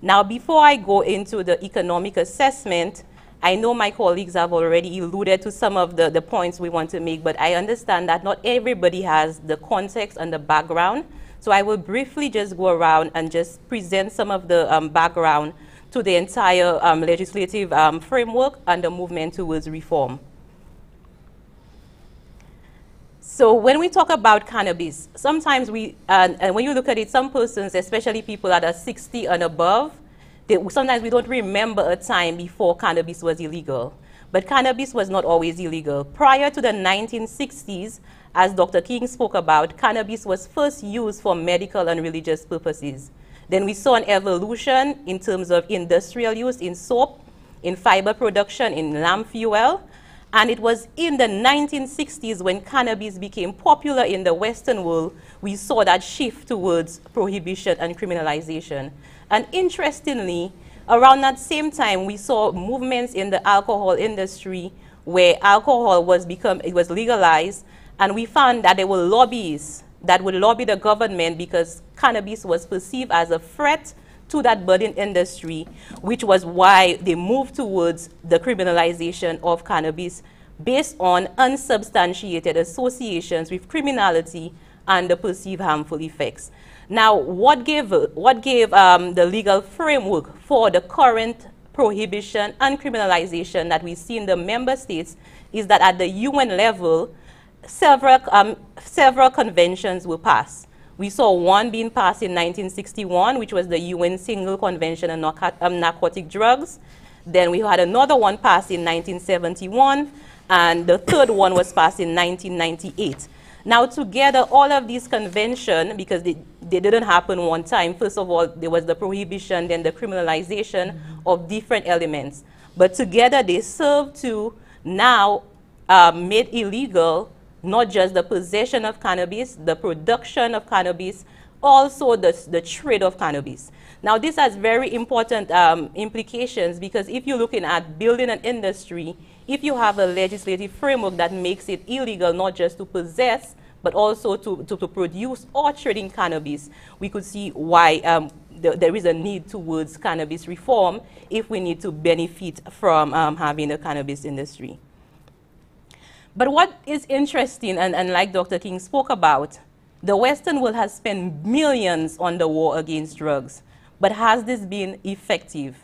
Now, before I go into the economic assessment, I know my colleagues have already alluded to some of the, the points we want to make, but I understand that not everybody has the context and the background. So I will briefly just go around and just present some of the um, background to the entire um, legislative um, framework and the movement towards reform. So when we talk about cannabis, sometimes we, and when you look at it, some persons, especially people that are 60 and above, sometimes we don't remember a time before cannabis was illegal. But cannabis was not always illegal. Prior to the 1960s, as Dr. King spoke about, cannabis was first used for medical and religious purposes. Then we saw an evolution in terms of industrial use in soap, in fiber production, in lamp fuel. And it was in the 1960s when cannabis became popular in the Western world, we saw that shift towards prohibition and criminalization. And interestingly, around that same time, we saw movements in the alcohol industry where alcohol was become, it was legalized, and we found that there were lobbies that would lobby the government because cannabis was perceived as a threat to that budding industry, which was why they moved towards the criminalization of cannabis based on unsubstantiated associations with criminality and the perceived harmful effects. Now, what gave, what gave um, the legal framework for the current prohibition and criminalization that we see in the member states is that at the UN level, several, um, several conventions were passed. We saw one being passed in 1961, which was the UN Single Convention on um, Narcotic Drugs. Then we had another one passed in 1971, and the third one was passed in 1998. Now together, all of these conventions, because they, they didn't happen one time, first of all, there was the prohibition, then the criminalization mm -hmm. of different elements. But together, they serve to now uh, illegal not just the possession of cannabis, the production of cannabis, also the, the trade of cannabis. Now, this has very important um, implications because if you're looking at building an industry, if you have a legislative framework that makes it illegal not just to possess, but also to, to, to produce or trading cannabis, we could see why um, the, there is a need towards cannabis reform if we need to benefit from um, having a cannabis industry. But what is interesting, and, and like Dr. King spoke about, the Western world has spent millions on the war against drugs, but has this been effective?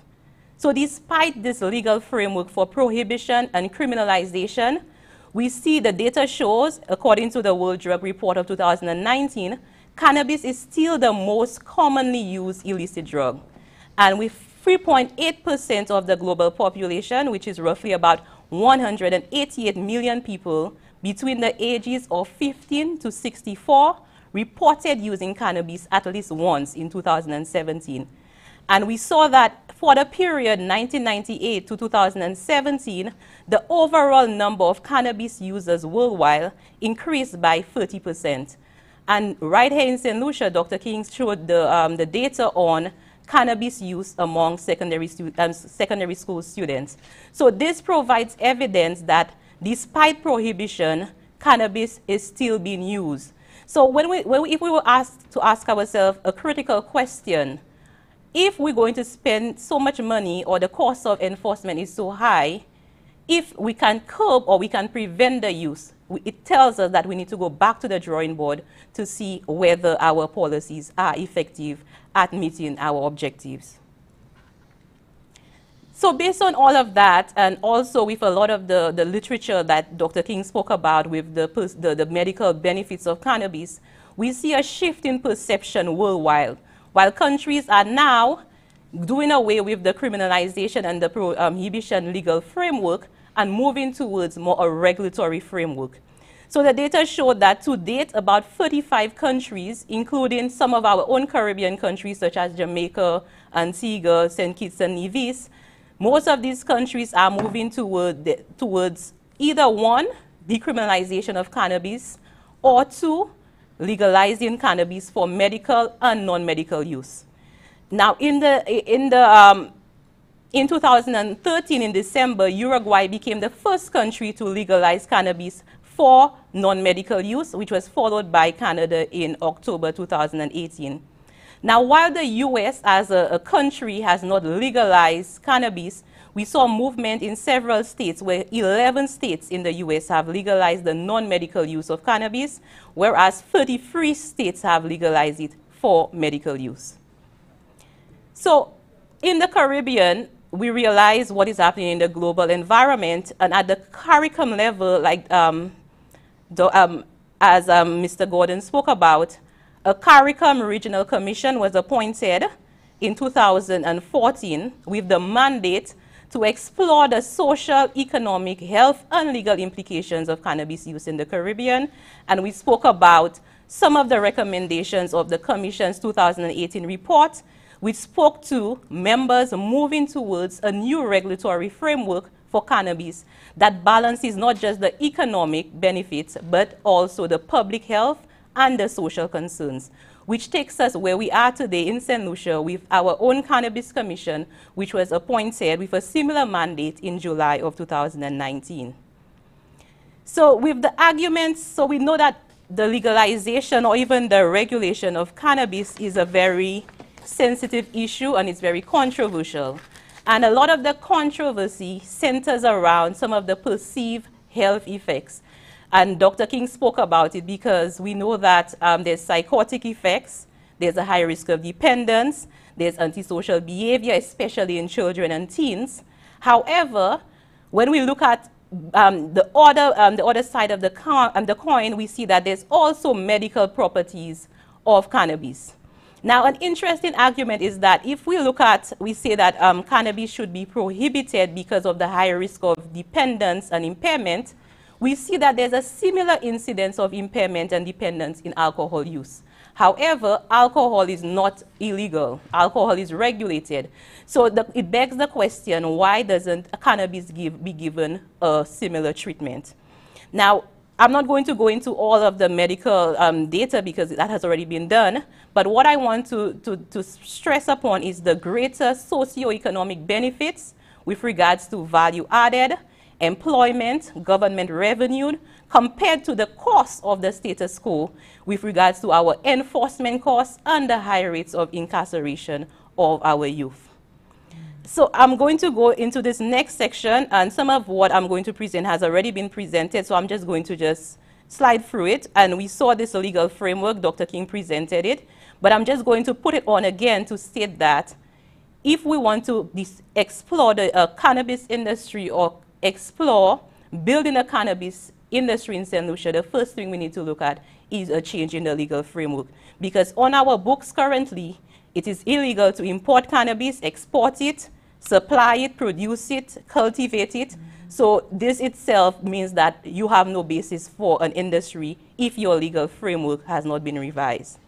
So despite this legal framework for prohibition and criminalization, we see the data shows, according to the World Drug Report of 2019, cannabis is still the most commonly used illicit drug. And with 3.8% of the global population, which is roughly about 188 million people between the ages of 15 to 64 reported using cannabis at least once in 2017. And we saw that for the period 1998 to 2017, the overall number of cannabis users worldwide increased by 30%. And right here in St. Lucia, Dr. King showed the, um, the data on cannabis use among secondary, um, secondary school students. So this provides evidence that despite prohibition, cannabis is still being used. So when we, when we, if we were asked to ask ourselves a critical question, if we're going to spend so much money or the cost of enforcement is so high, if we can curb or we can prevent the use, it tells us that we need to go back to the drawing board to see whether our policies are effective at meeting our objectives. So based on all of that, and also with a lot of the, the literature that Dr. King spoke about with the, the, the medical benefits of cannabis, we see a shift in perception worldwide while countries are now doing away with the criminalization and the prohibition legal framework and moving towards more a regulatory framework. So the data showed that to date, about 35 countries, including some of our own Caribbean countries such as Jamaica, Antigua, St. Kitts and Nevis, most of these countries are moving toward the, towards either one, decriminalization of cannabis, or two, legalizing cannabis for medical and non-medical use. Now, in the, in the, um, in 2013, in December, Uruguay became the first country to legalize cannabis for non-medical use, which was followed by Canada in October 2018. Now, while the US as a, a, country has not legalized cannabis, we saw movement in several states where 11 states in the US have legalized the non-medical use of cannabis, whereas 33 states have legalized it for medical use. So in the Caribbean, we realize what is happening in the global environment, and at the CARICOM level, like um, the, um, as um, Mr. Gordon spoke about, a CARICOM regional commission was appointed in 2014 with the mandate to explore the social, economic, health, and legal implications of cannabis use in the Caribbean. And we spoke about some of the recommendations of the Commission's 2018 report, which spoke to members moving towards a new regulatory framework for cannabis that balances not just the economic benefits, but also the public health and the social concerns which takes us where we are today in St. Lucia with our own Cannabis Commission, which was appointed with a similar mandate in July of 2019. So with the arguments, so we know that the legalization or even the regulation of cannabis is a very sensitive issue and it's very controversial. And a lot of the controversy centers around some of the perceived health effects and Dr. King spoke about it because we know that um, there's psychotic effects, there's a high risk of dependence, there's antisocial behavior, especially in children and teens. However, when we look at um, the, other, um, the other side of the, co um, the coin, we see that there's also medical properties of cannabis. Now, an interesting argument is that if we look at, we say that um, cannabis should be prohibited because of the high risk of dependence and impairment, we see that there's a similar incidence of impairment and dependence in alcohol use. However, alcohol is not illegal. Alcohol is regulated. So the, it begs the question, why doesn't cannabis give, be given a similar treatment? Now, I'm not going to go into all of the medical um, data because that has already been done, but what I want to, to, to stress upon is the greater socioeconomic benefits with regards to value added, employment, government revenue, compared to the cost of the status quo with regards to our enforcement costs and the high rates of incarceration of our youth. So I'm going to go into this next section, and some of what I'm going to present has already been presented, so I'm just going to just slide through it. And we saw this legal framework, Dr. King presented it, but I'm just going to put it on again to state that if we want to explore the uh, cannabis industry or explore building a cannabis industry in St. Lucia, the first thing we need to look at is a change in the legal framework. Because on our books currently, it is illegal to import cannabis, export it, supply it, produce it, cultivate it. So this itself means that you have no basis for an industry if your legal framework has not been revised.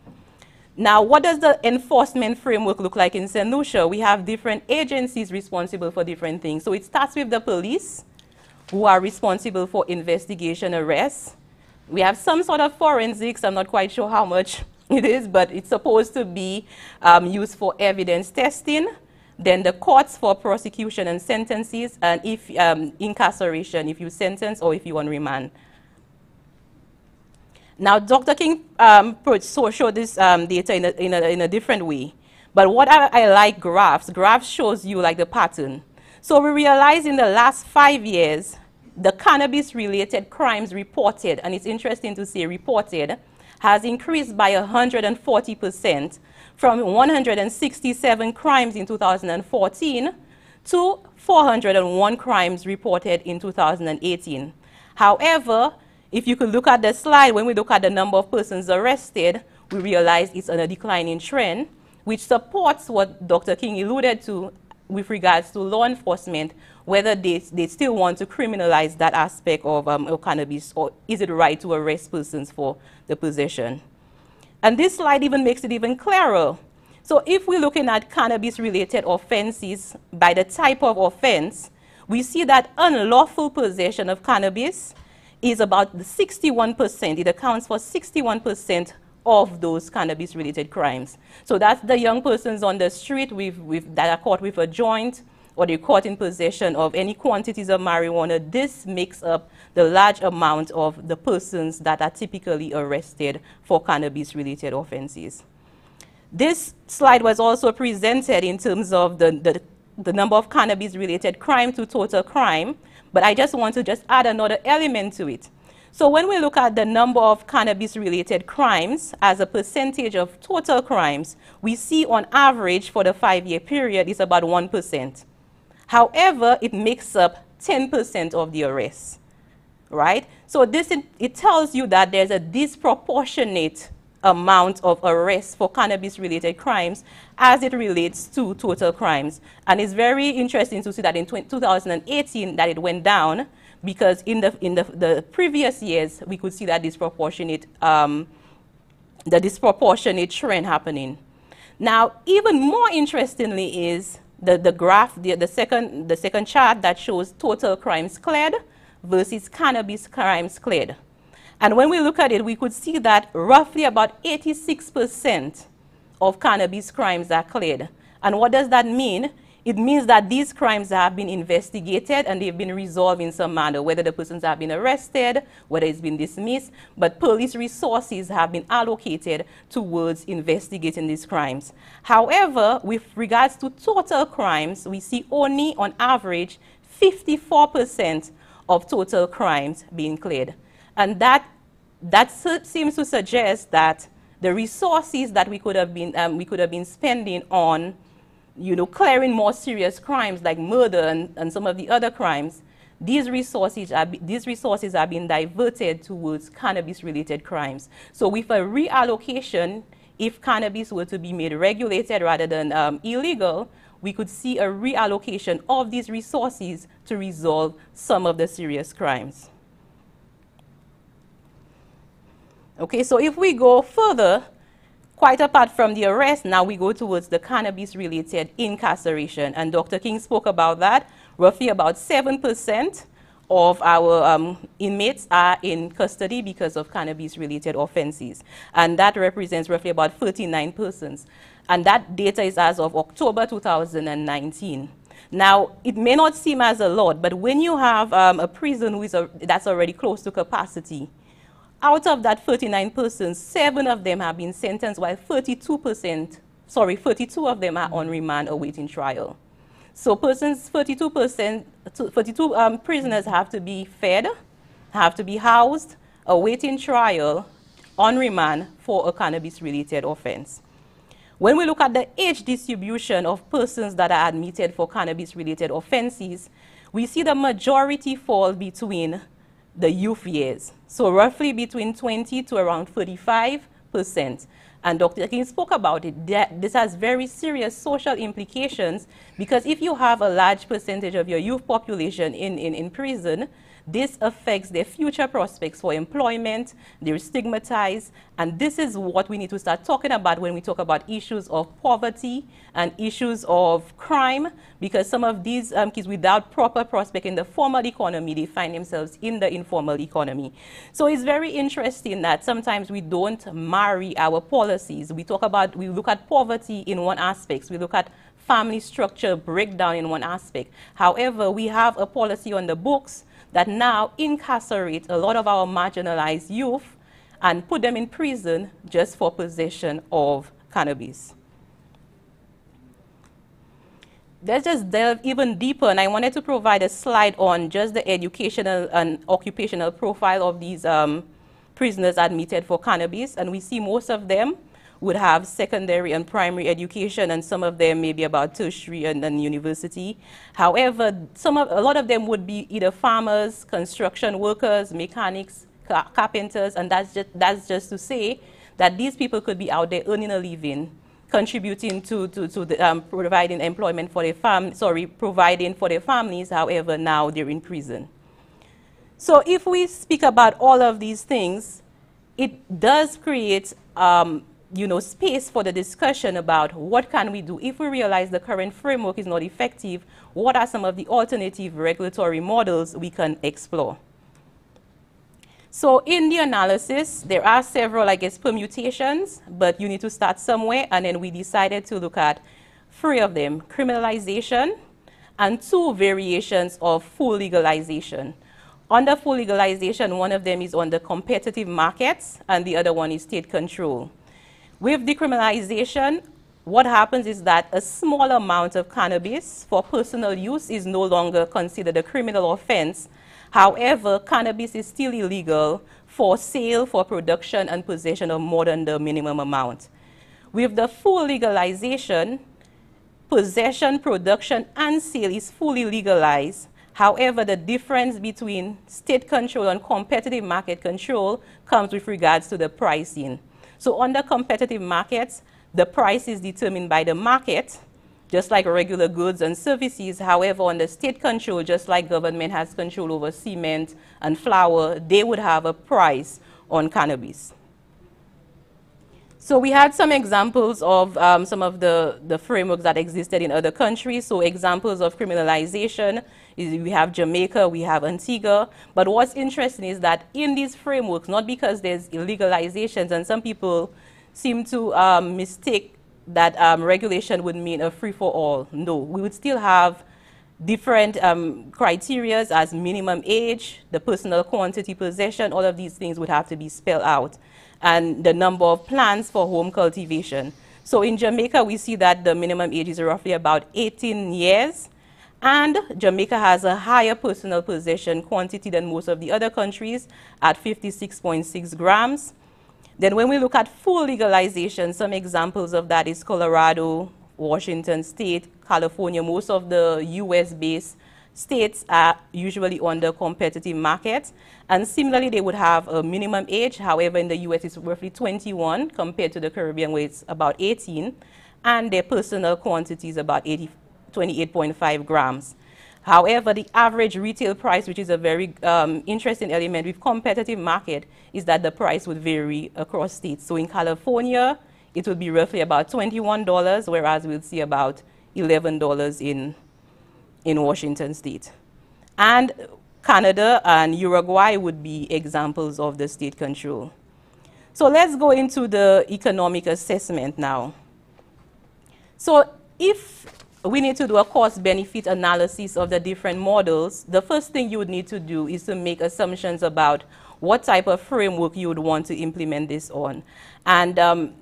Now, what does the enforcement framework look like in St. Lucia? We have different agencies responsible for different things. So it starts with the police, who are responsible for investigation arrests. We have some sort of forensics. I'm not quite sure how much <laughs> it is, but it's supposed to be um, used for evidence testing. Then the courts for prosecution and sentences, and if um, incarceration, if you sentence or if you on remand. Now, Dr. King um, so showed this um, data in a, in, a, in a, different way. But what I, I like graphs, graphs shows you like the pattern. So we realize in the last five years, the cannabis-related crimes reported, and it's interesting to say reported, has increased by 140% from 167 crimes in 2014 to 401 crimes reported in 2018. However, if you could look at the slide, when we look at the number of persons arrested, we realize it's on a declining trend, which supports what Dr. King alluded to with regards to law enforcement, whether they, they still want to criminalize that aspect of, um, cannabis, or is it right to arrest persons for the possession. And this slide even makes it even clearer. So if we're looking at cannabis-related offenses by the type of offense, we see that unlawful possession of cannabis is about 61%. It accounts for 61% of those cannabis-related crimes. So that's the young persons on the street with, with, that are caught with a joint or they're caught in possession of any quantities of marijuana. This makes up the large amount of the persons that are typically arrested for cannabis-related offenses. This slide was also presented in terms of the, the, the number of cannabis-related crime to total crime, but I just want to just add another element to it. So when we look at the number of cannabis-related crimes as a percentage of total crimes, we see on average for the five-year period is about 1%. However, it makes up 10% of the arrests, right? So this, it tells you that there's a disproportionate amount of arrests for cannabis-related crimes as it relates to total crimes. And it's very interesting to see that in 2018 that it went down because in the, in the, the previous years, we could see that disproportionate, um, the disproportionate trend happening. Now, even more interestingly is the, the graph, the, the, second, the second chart that shows total crimes cleared versus cannabis crimes cleared. And when we look at it, we could see that roughly about 86% of cannabis crimes are cleared. And what does that mean? It means that these crimes have been investigated and they've been resolved in some manner, whether the persons have been arrested, whether it's been dismissed, but police resources have been allocated towards investigating these crimes. However, with regards to total crimes, we see only on average 54% of total crimes being cleared. And that, that seems to suggest that the resources that we could have been, um, we could have been spending on you know, clearing more serious crimes like murder and, and some of the other crimes, these resources, are, these resources are being diverted towards cannabis-related crimes. So with a reallocation, if cannabis were to be made regulated rather than um, illegal, we could see a reallocation of these resources to resolve some of the serious crimes. Okay, so if we go further, Quite apart from the arrest, now we go towards the cannabis-related incarceration. And Dr. King spoke about that. Roughly about 7% of our um, inmates are in custody because of cannabis-related offenses. And that represents roughly about 39 persons. And that data is as of October 2019. Now, it may not seem as a lot, but when you have um, a prison a, that's already close to capacity, out of that 39 persons, seven of them have been sentenced, while 32%, sorry, 32 of them are on remand awaiting trial. So persons, 32%, 32 um, prisoners have to be fed, have to be housed, awaiting trial, on remand for a cannabis-related offense. When we look at the age distribution of persons that are admitted for cannabis-related offenses, we see the majority fall between the youth years. So roughly between 20 to around 35 percent. And Dr. King spoke about it. That this has very serious social implications because if you have a large percentage of your youth population in, in, in prison, this affects their future prospects for employment, they're stigmatized, and this is what we need to start talking about when we talk about issues of poverty and issues of crime, because some of these um, kids without proper prospect in the formal economy, they find themselves in the informal economy. So it's very interesting that sometimes we don't marry our policies. We talk about, we look at poverty in one aspect, we look at family structure breakdown in one aspect. However, we have a policy on the books that now incarcerate a lot of our marginalized youth and put them in prison just for possession of cannabis. Let's just delve even deeper, and I wanted to provide a slide on just the educational and occupational profile of these um, prisoners admitted for cannabis, and we see most of them would have secondary and primary education, and some of them maybe about tertiary and then university. However, some of, a lot of them would be either farmers, construction workers, mechanics, ca carpenters, and that's just, that's just to say that these people could be out there earning a living, contributing to, to, to the, um, providing employment for their fam sorry, providing for their families, however, now they're in prison. So if we speak about all of these things, it does create um, you know, space for the discussion about what can we do if we realize the current framework is not effective, what are some of the alternative regulatory models we can explore. So in the analysis, there are several, I guess, permutations, but you need to start somewhere, and then we decided to look at three of them, criminalization and two variations of full legalization. Under full legalization, one of them is on the competitive markets, and the other one is state control. With decriminalization, what happens is that a small amount of cannabis for personal use is no longer considered a criminal offense. However, cannabis is still illegal for sale, for production, and possession of more than the minimum amount. With the full legalization, possession, production, and sale is fully legalized. However, the difference between state control and competitive market control comes with regards to the pricing. So under competitive markets, the price is determined by the market, just like regular goods and services. However, under state control, just like government has control over cement and flour, they would have a price on cannabis. So we had some examples of um, some of the, the frameworks that existed in other countries. So examples of criminalization we have Jamaica, we have Antigua. But what's interesting is that in these frameworks, not because there's illegalizations, and some people seem to um, mistake that um, regulation would mean a free-for-all. No, we would still have different um, criterias as minimum age, the personal quantity possession, all of these things would have to be spelled out, and the number of plants for home cultivation. So in Jamaica, we see that the minimum age is roughly about 18 years, and Jamaica has a higher personal possession quantity than most of the other countries at 56.6 grams. Then when we look at full legalization, some examples of that is Colorado, Washington State, California. Most of the US-based states are usually under competitive markets. And similarly, they would have a minimum age. However, in the US, it's roughly 21 compared to the Caribbean, where it's about 18. And their personal quantity is about 28.5 grams. However, the average retail price, which is a very um, interesting element with competitive market, is that the price would vary across states. So in California, it would be roughly about $21, whereas we'll see about $11 in, in Washington state. And Canada and Uruguay would be examples of the state control. So let's go into the economic assessment now. So if we need to do a cost-benefit analysis of the different models, the first thing you would need to do is to make assumptions about what type of framework you would want to implement this on. And um,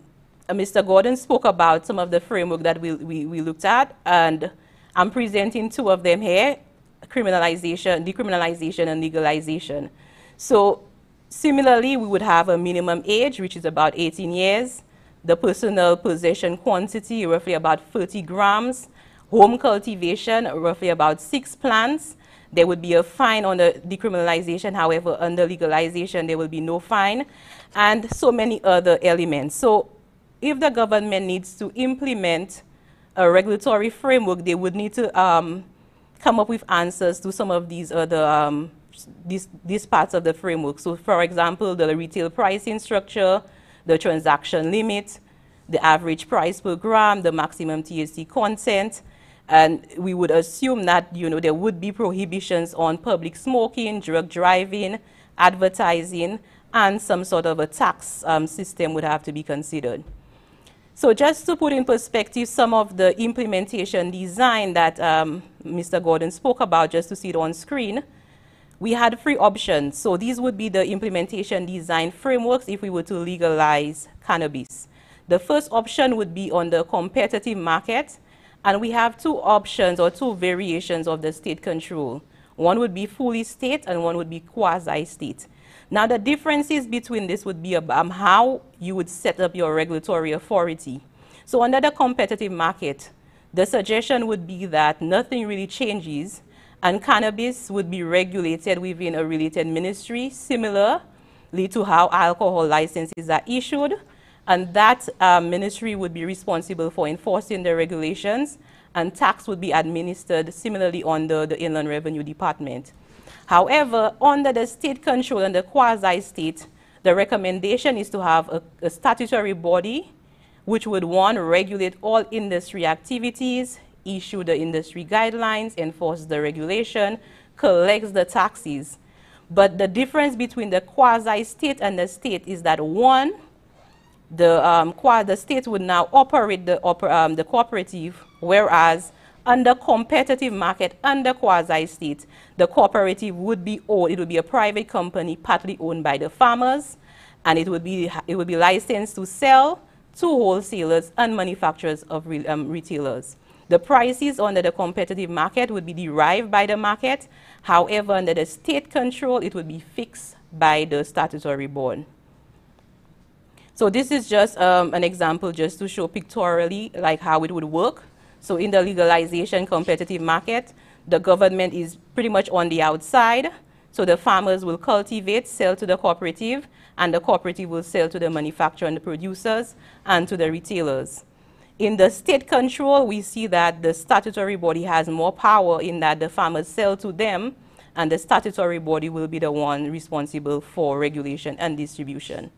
Mr. Gordon spoke about some of the framework that we, we, we looked at, and I'm presenting two of them here, criminalization, decriminalization, and legalization. So similarly, we would have a minimum age, which is about 18 years, the personal possession quantity, roughly about 30 grams, home cultivation, roughly about six plants. There would be a fine on the decriminalization. However, under legalization, there will be no fine, and so many other elements. So if the government needs to implement a regulatory framework, they would need to um, come up with answers to some of these other um, these, these parts of the framework. So for example, the retail pricing structure, the transaction limit, the average price per gram, the maximum THC content, and we would assume that you know there would be prohibitions on public smoking, drug driving, advertising, and some sort of a tax um, system would have to be considered. So just to put in perspective some of the implementation design that um, Mr. Gordon spoke about, just to see it on screen, we had three options. So these would be the implementation design frameworks if we were to legalize cannabis. The first option would be on the competitive market, and we have two options or two variations of the state control. One would be fully state and one would be quasi-state. Now the differences between this would be um, how you would set up your regulatory authority. So under the competitive market, the suggestion would be that nothing really changes and cannabis would be regulated within a related ministry, similarly to how alcohol licenses are issued and that uh, ministry would be responsible for enforcing the regulations, and tax would be administered similarly under the Inland Revenue Department. However, under the state control and the quasi-state, the recommendation is to have a, a statutory body which would, one, regulate all industry activities, issue the industry guidelines, enforce the regulation, collects the taxes. But the difference between the quasi-state and the state is that one, the, um, the state would now operate the, um, the cooperative, whereas under competitive market, under quasi-state, the cooperative would be owned, it would be a private company partly owned by the farmers, and it would be, it would be licensed to sell to wholesalers and manufacturers of re- um, retailers. The prices under the competitive market would be derived by the market. However, under the state control, it would be fixed by the statutory board. So this is just um, an example just to show pictorially like how it would work. So in the legalization competitive market, the government is pretty much on the outside. So the farmers will cultivate, sell to the cooperative, and the cooperative will sell to the manufacturer and the producers and to the retailers. In the state control, we see that the statutory body has more power in that the farmers sell to them, and the statutory body will be the one responsible for regulation and distribution.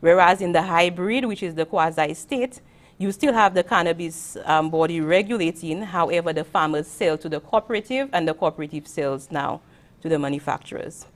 Whereas in the hybrid, which is the quasi-state, you still have the cannabis um, body regulating, however, the farmers sell to the cooperative, and the cooperative sells now to the manufacturers.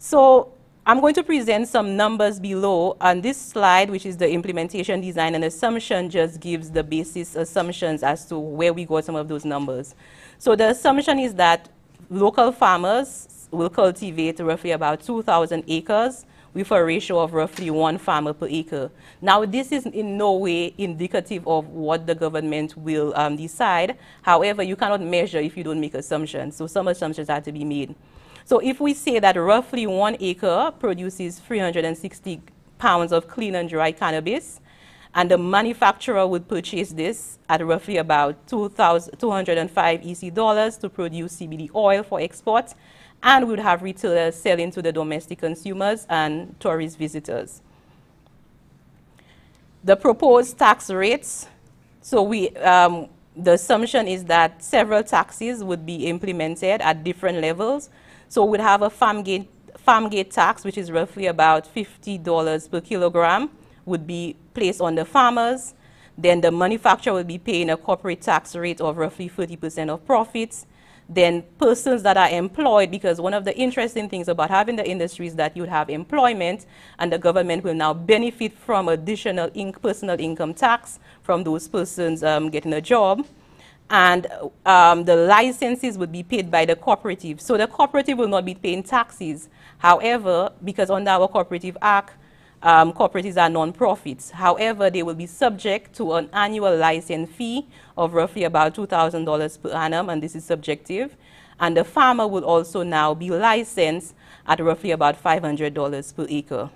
So I'm going to present some numbers below. On this slide, which is the implementation design and assumption, just gives the basis assumptions as to where we got some of those numbers. So the assumption is that local farmers will cultivate roughly about 2,000 acres with a ratio of roughly one farmer per acre. Now, this is in no way indicative of what the government will um, decide. However, you cannot measure if you don't make assumptions. So some assumptions have to be made. So if we say that roughly one acre produces 360 pounds of clean and dry cannabis, and the manufacturer would purchase this at roughly about 205 EC dollars to produce CBD oil for export, and we would have retailers selling to the domestic consumers and tourist visitors. The proposed tax rates, so we, um, the assumption is that several taxes would be implemented at different levels so we'd have a farm gate, farm gate tax, which is roughly about $50 per kilogram, would be placed on the farmers. Then the manufacturer will be paying a corporate tax rate of roughly 30% of profits. Then persons that are employed, because one of the interesting things about having the industry is that you have employment and the government will now benefit from additional personal income tax from those persons um, getting a job and um, the licenses would be paid by the cooperative. So the cooperative will not be paying taxes. However, because under our Cooperative Act, um, are non-profits. However, they will be subject to an annual license fee of roughly about $2,000 per annum, and this is subjective. And the farmer will also now be licensed at roughly about $500 per acre.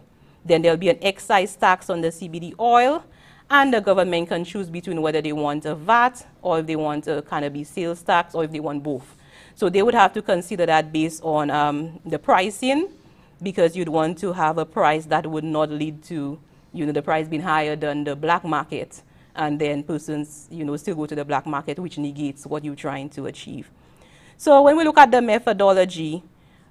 Then there'll be an excise tax on the CBD oil, and the government can choose between whether they want a VAT or if they want a cannabis sales tax or if they want both. So they would have to consider that based on um, the pricing because you'd want to have a price that would not lead to you know, the price being higher than the black market and then persons you know, still go to the black market which negates what you're trying to achieve. So when we look at the methodology,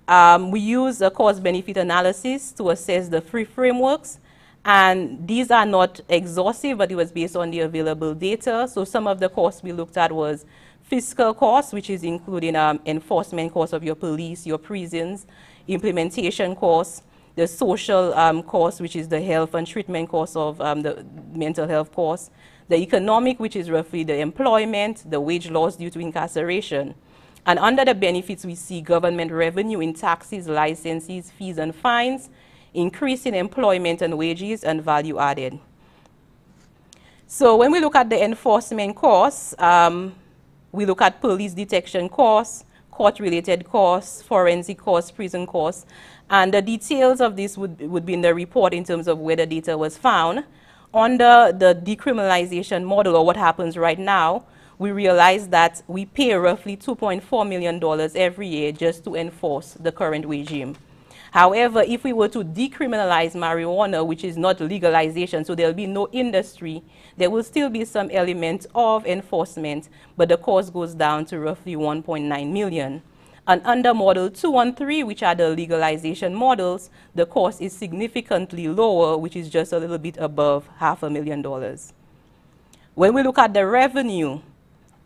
um, we use a cost-benefit analysis to assess the three frameworks and these are not exhaustive, but it was based on the available data. So some of the costs we looked at was fiscal costs, which is including um, enforcement costs of your police, your prisons, implementation costs, the social um, costs, which is the health and treatment costs of um, the mental health costs, the economic, which is roughly the employment, the wage loss due to incarceration. And under the benefits, we see government revenue in taxes, licenses, fees, and fines, increase in employment and wages, and value added. So when we look at the enforcement costs, um, we look at police detection costs, court-related costs, forensic costs, prison costs, and the details of this would, would be in the report in terms of where the data was found. Under the decriminalization model, or what happens right now, we realize that we pay roughly $2.4 million every year just to enforce the current regime. However, if we were to decriminalize marijuana, which is not legalization, so there'll be no industry, there will still be some element of enforcement, but the cost goes down to roughly 1.9 million. And under Model 2 and 3, which are the legalization models, the cost is significantly lower, which is just a little bit above half a million dollars. When we look at the revenue,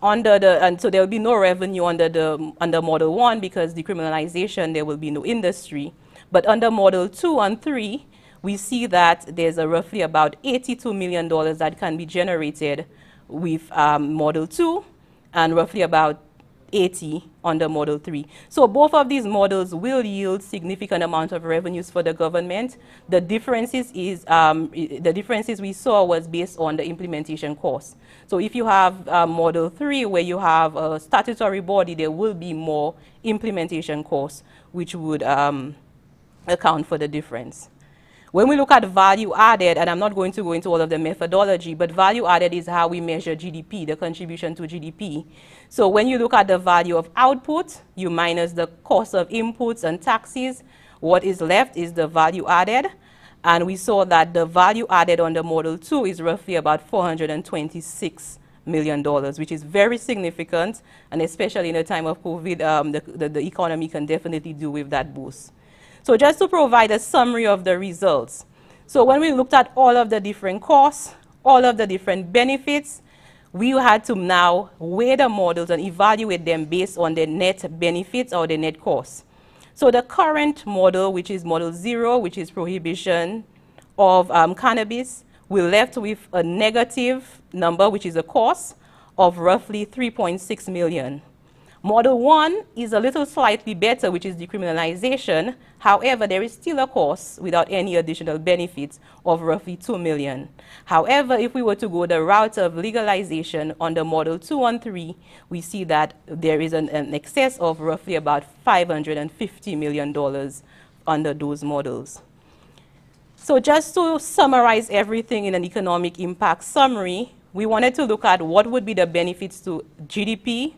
under the, and so there will be no revenue under the, under Model 1 because decriminalization, there will be no industry. But under Model 2 and 3, we see that there's a roughly about $82 million that can be generated with um, Model 2 and roughly about 80 under Model 3. So both of these models will yield significant amount of revenues for the government. The differences is um, the differences we saw was based on the implementation cost. So if you have uh, Model 3 where you have a statutory body, there will be more implementation costs, which would um, account for the difference. When we look at value added, and I'm not going to go into all of the methodology, but value added is how we measure GDP, the contribution to GDP. So when you look at the value of output, you minus the cost of inputs and taxes, what is left is the value added. And we saw that the value added on the Model 2 is roughly about $426 million, which is very significant. And especially in a time of COVID, um, the, the, the economy can definitely do with that boost. So just to provide a summary of the results. So when we looked at all of the different costs, all of the different benefits, we had to now weigh the models and evaluate them based on the net benefits or the net costs. So the current model, which is model zero, which is prohibition of um, cannabis, we're left with a negative number, which is a cost of roughly 3.6 million. Model 1 is a little slightly better, which is decriminalization. However, there is still a cost without any additional benefits of roughly 2 million. However, if we were to go the route of legalization under Model 2 and 3, we see that there is an, an excess of roughly about $550 million under those models. So just to summarize everything in an economic impact summary, we wanted to look at what would be the benefits to GDP,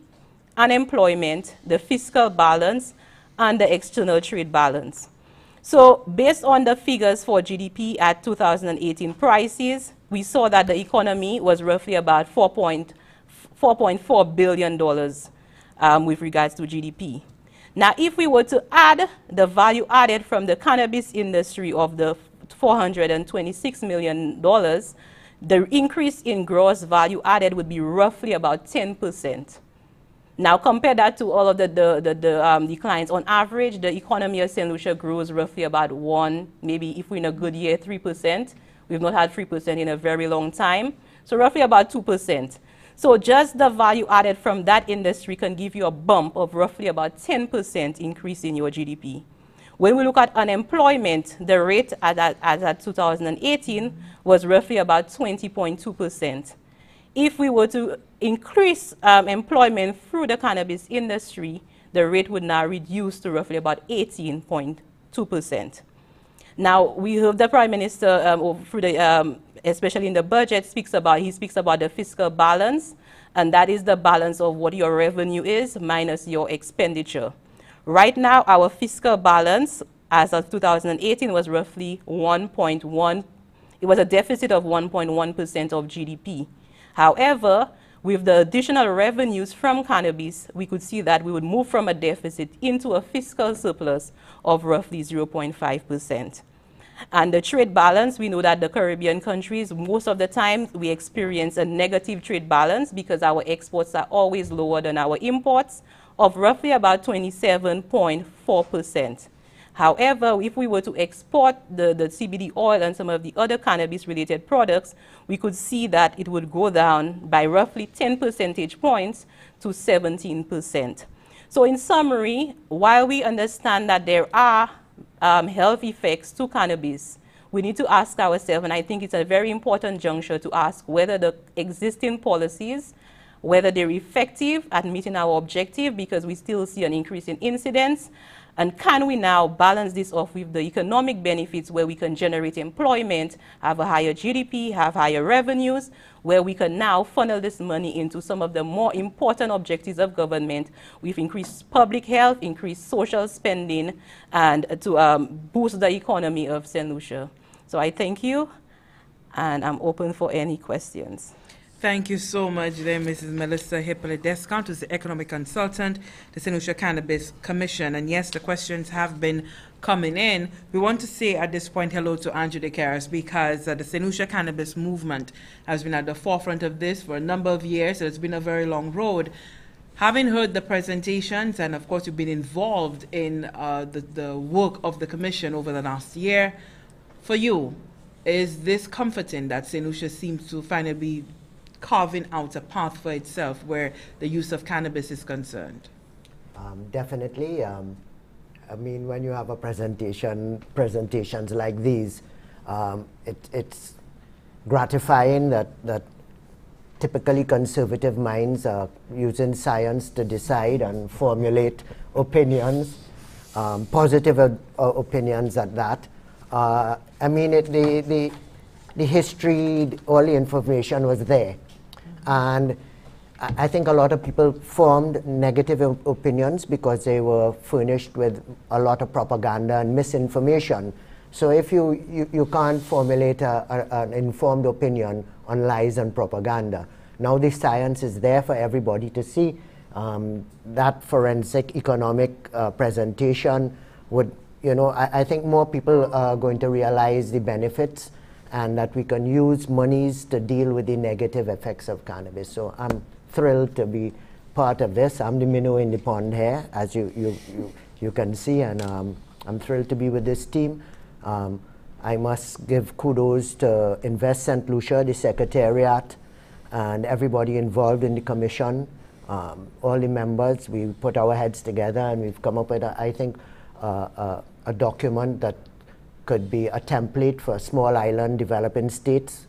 unemployment, the fiscal balance, and the external trade balance. So based on the figures for GDP at 2018 prices, we saw that the economy was roughly about $4.4 billion um, with regards to GDP. Now, if we were to add the value added from the cannabis industry of the $426 million, the increase in gross value added would be roughly about 10 percent. Now compare that to all of the, the, the, the um, declines. On average, the economy of St. Lucia grows roughly about one, maybe if we're in a good year, 3%. We've not had 3% in a very long time. So roughly about 2%. So just the value added from that industry can give you a bump of roughly about 10% increase in your GDP. When we look at unemployment, the rate as at, as at 2018 was roughly about 20.2%. If we were to increase um, employment through the cannabis industry, the rate would now reduce to roughly about 18.2%. Now, we have the Prime Minister, um, through the, um, especially in the budget, speaks about, he speaks about the fiscal balance, and that is the balance of what your revenue is minus your expenditure. Right now, our fiscal balance as of 2018 was roughly 1.1, it was a deficit of 1.1% of GDP. However, with the additional revenues from cannabis, we could see that we would move from a deficit into a fiscal surplus of roughly 0.5%. And the trade balance, we know that the Caribbean countries, most of the time, we experience a negative trade balance because our exports are always lower than our imports of roughly about 27.4%. However, if we were to export the, the CBD oil and some of the other cannabis-related products, we could see that it would go down by roughly 10 percentage points to 17%. So in summary, while we understand that there are um, health effects to cannabis, we need to ask ourselves, and I think it's a very important juncture to ask whether the existing policies, whether they're effective at meeting our objective because we still see an increase in incidence, and can we now balance this off with the economic benefits where we can generate employment, have a higher GDP, have higher revenues, where we can now funnel this money into some of the more important objectives of government with increased public health, increased social spending, and to um, boost the economy of St. Lucia. So I thank you, and I'm open for any questions. Thank you so much there, Mrs. Melissa Hippolyte Descartes, who's the economic consultant, St. Lucia Cannabis Commission. And yes, the questions have been coming in. We want to say at this point hello to Andrew Decaires because uh, St. Lucia Cannabis movement has been at the forefront of this for a number of years. So it's been a very long road. Having heard the presentations, and of course, you've been involved in uh, the, the work of the commission over the last year, for you, is this comforting that. Lucia seems to finally be carving out a path for itself where the use of cannabis is concerned? Um, definitely. Um, I mean, when you have a presentation, presentations like these, um, it, it's gratifying that, that typically conservative minds are using science to decide and formulate opinions, um, positive uh, opinions at that. Uh, I mean, it, the, the, the history, all the information was there. And I think a lot of people formed negative op- opinions because they were furnished with a lot of propaganda and misinformation. So if you, you, you can't formulate a, a, an informed opinion on lies and propaganda, now the science is there for everybody to see. Um, that forensic economic uh, presentation would, you know, I, I think more people are going to realize the benefits and that we can use monies to deal with the negative effects of cannabis. So I'm thrilled to be part of this. I'm the minnow in the pond here, as you, you, you, you can see, and um, I'm thrilled to be with this team. Um, I must give kudos to Invest St. Lucia, the Secretariat, and everybody involved in the commission, um, all the members. We put our heads together and we've come up with, a, I think, uh, uh, a document that could be a template for small island developing states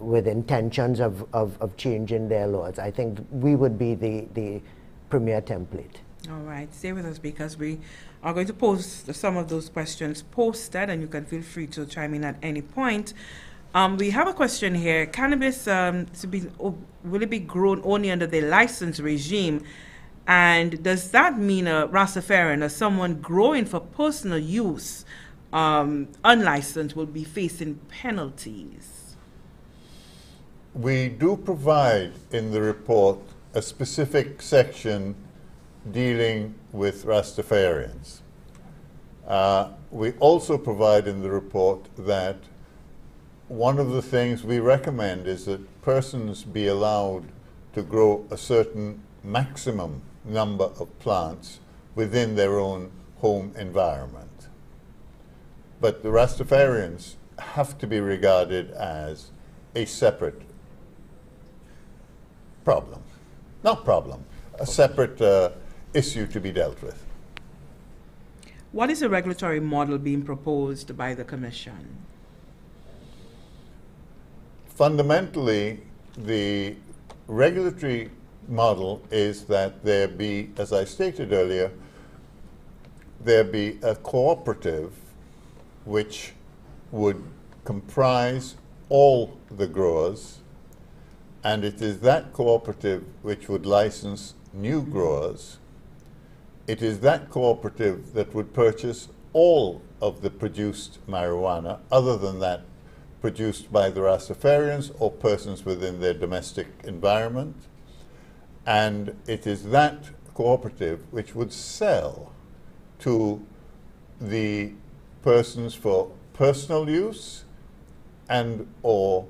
with intentions of, of, of changing their laws. I think we would be the, the premier template. All right, stay with us because we are going to post some of those questions posted, and you can feel free to chime in at any point. Um, we have a question here. Cannabis um, to be oh, will it be grown only under the license regime? And does that mean a Rastafarian or someone growing for personal use, um, unlicensed, will be facing penalties? We do provide in the report a specific section dealing with Rastafarians. Uh, we also provide in the report that one of the things we recommend is that persons be allowed to grow a certain maximum number of plants within their own home environment. But the Rastafarians have to be regarded as a separate problem. Not problem, a separate uh, issue to be dealt with. What is the regulatory model being proposed by the Commission? Fundamentally, the regulatory model is that there be, as I stated earlier, there be a cooperative which would comprise all the growers and it is that cooperative which would license new growers. It is that cooperative that would purchase all of the produced marijuana, other than that produced by the Rastafarians or persons within their domestic environment. And it is that cooperative which would sell to the persons for personal use and or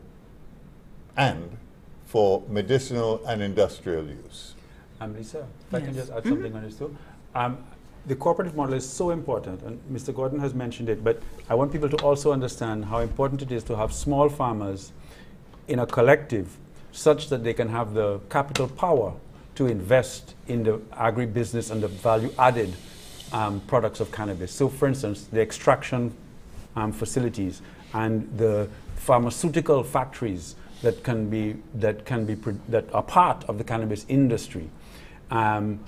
and for medicinal and industrial use. Um, Lisa, if I can just add something on this too. Um, the cooperative model is so important, and Mr. Gordon has mentioned it, but I want people to also understand how important it is to have small farmers in a collective such that they can have the capital power to invest in the agribusiness and the value added um, products of cannabis. So, for instance, the extraction um, facilities and the pharmaceutical factories that can be that can be that are part of the cannabis industry. Um,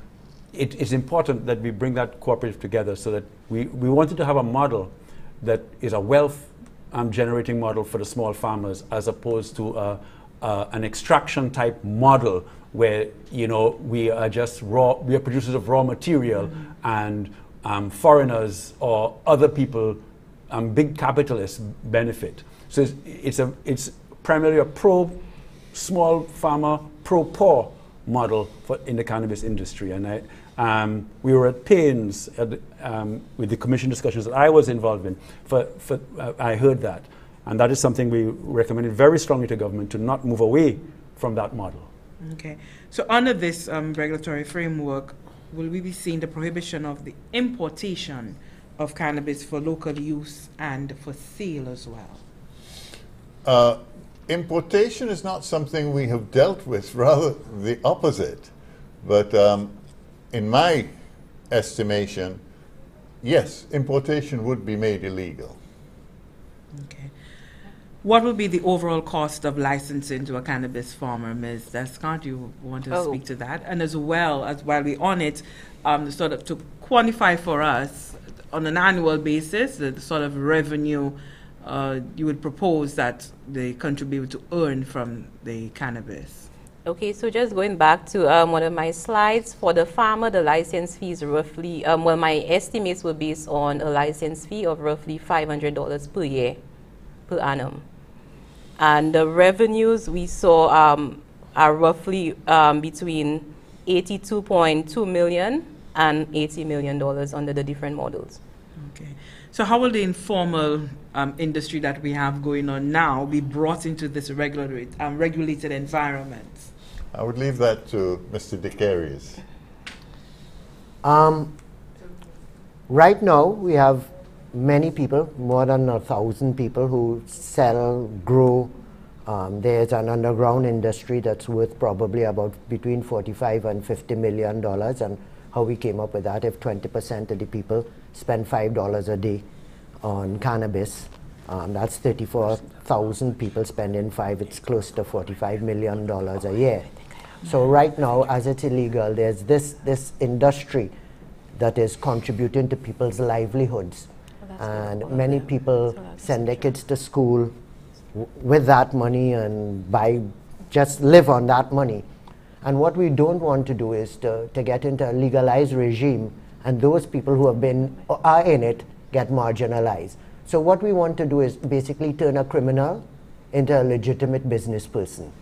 it is important that we bring that cooperative together so that we, we wanted to have a model that is a wealth um, generating model for the small farmers as opposed to a, uh, an extraction type model where you know we are just raw we are producers of raw material and um, foreigners or other people um, big capitalists benefit so it's, it's a it's primarily a pro small farmer pro poor model for, in the cannabis industry. And I, um, we were at pains at, um, with the commission discussions that I was involved in. For, for uh, I heard that. And that is something we recommended very strongly to government to not move away from that model. Okay. So under this um, regulatory framework, will we be seeing the prohibition of the importation of cannabis for local use and for sale as well? Uh, importation is not something we have dealt with, <laughs> rather the opposite. But um, in my estimation, yes, importation would be made illegal. Okay. What would be the overall cost of licensing to a cannabis farmer, Ms. Descartes? You want to Oh. speak to that? And as well as while we're on it, um, sort of to quantify for us on an annual basis the sort of revenue uh, you would propose that the country be able to earn from the cannabis. Okay, so just going back to um, one of my slides, for the farmer, the license fee is roughly, um, well, my estimates were based on a license fee of roughly $500 per year, per annum. And the revenues we saw um, are roughly um, between 82.2 million and 80 million dollars under the different models. Okay. So how will the informal um, industry that we have going on now be brought into this regulatory, um, regulated environment? I would leave that to Mr. Decaires. Um, right now, we have many people, more than a thousand people, who sell, grow. Um, there's an underground industry that's worth probably about between 45 and 50 million dollars. And how we came up with that, if 20% of the people spend five dollars a day on cannabis, um, that's 34,000 people spending five. It's close to 45 million dollars a year. So right now, as it's illegal, there's this this industry that is contributing to people's livelihoods, and many people send their kids to school w- with that money and buy, just live on that money. And what we don't want to do is to, to get into a legalized regime, and those people who have been are in it get marginalized. So what we want to do is basically turn a criminal into a legitimate business person.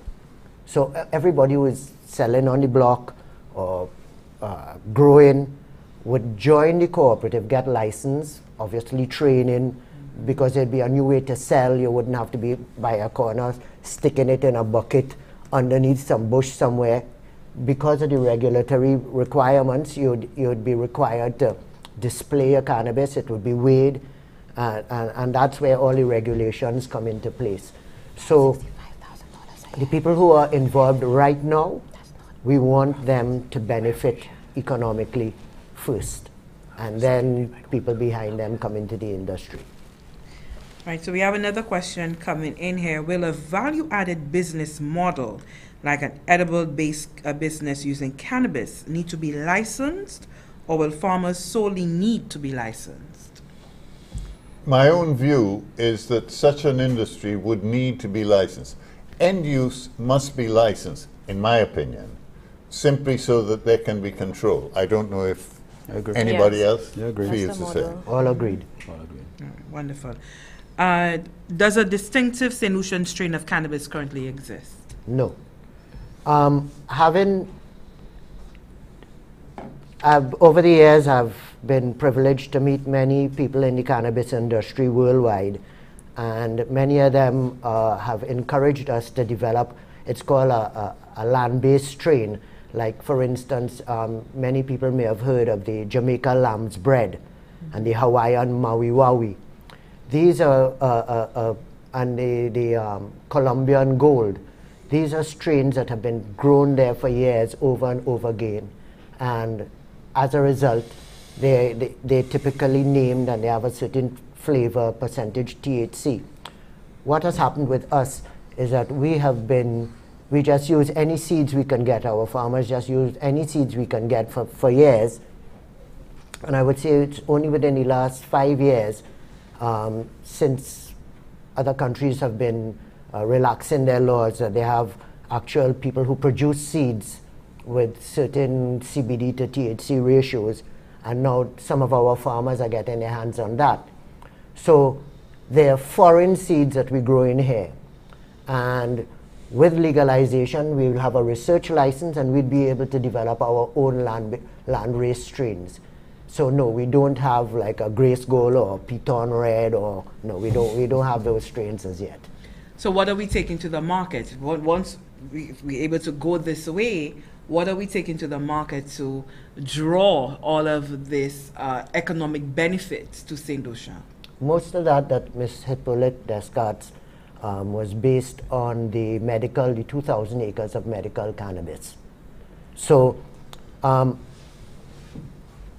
So uh, everybody who is selling on the block or uh, growing would join the cooperative, get license, obviously training, because there'd be a new way to sell. You wouldn't have to be by a corner sticking it in a bucket underneath some bush somewhere. Because of the regulatory requirements, you'd, you'd be required to display your cannabis. It would be weighed, uh, and, and that's where all the regulations come into place. So the people who are involved right now, we want them to benefit economically first, and then people behind them come into the industry. Right, so we have another question coming in here. Will a value added business model, like an edible based uh, business using cannabis, need to be licensed, or will farmers solely need to be licensed? My own view is that such an industry would need to be licensed. End use must be licensed, in my opinion, simply so that there can be control. I don't know if I agree. anybody Yes. else Yeah, agree. feels That's the the same. model. All agreed. All agree. All right, wonderful. Uh, does a distinctive St. Lucian strain of cannabis currently exist? No. Um, having I've, over the years, I've been privileged to meet many people in the cannabis industry worldwide, and many of them uh, have encouraged us to develop. It's called a, a, a land-based strain. Like, for instance, um, many people may have heard of the Jamaica lamb's bread and the Hawaiian Maui Waui. These are, uh, uh, uh, and the, the um, Colombian gold. These are strains that have been grown there for years over and over again. And as a result, they, they, they're typically named and they have a certain flavor percentage THC. What has happened with us is that we have been, we just use any seeds we can get. Our farmers just use any seeds we can get for, for years. And I would say it's only within the last five years, um, since other countries have been uh, relaxing their laws, that they have actual people who produce seeds with certain CBD to THC ratios, and now some of our farmers are getting their hands on that. So they're foreign seeds that we grow in here, and with legalization, we will have a research license and we'd be able to develop our own land, land race strains. So no, we don't have like a Grace Gold or Piton Red or no, we don't we don't have those strains as yet. So what are we taking to the market? On- Once we, we're able to go this way, what are we taking to the market to draw all of this uh, economic benefits to St. Lucia? Most of that that Ms. Hippolyte Descartes um, was based on the medical, the 2,000 acres of medical cannabis. So um,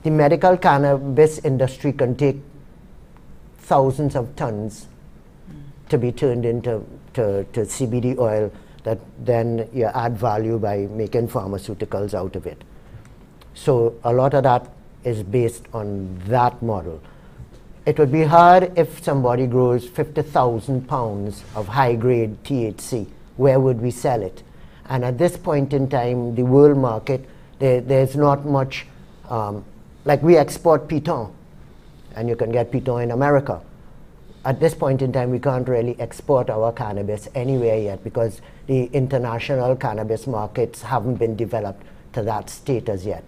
the medical cannabis industry can take thousands of tons to be turned into to, to CBD oil that then you add value by making pharmaceuticals out of it. So a lot of that is based on that model. It would be hard if somebody grows 50,000 pounds of high grade THC. Where would we sell it? And at this point in time, the world market, there, there's not much, um, like we export piton, and you can get piton in America. At this point in time, we can't really export our cannabis anywhere yet because the international cannabis markets haven't been developed to that state as yet.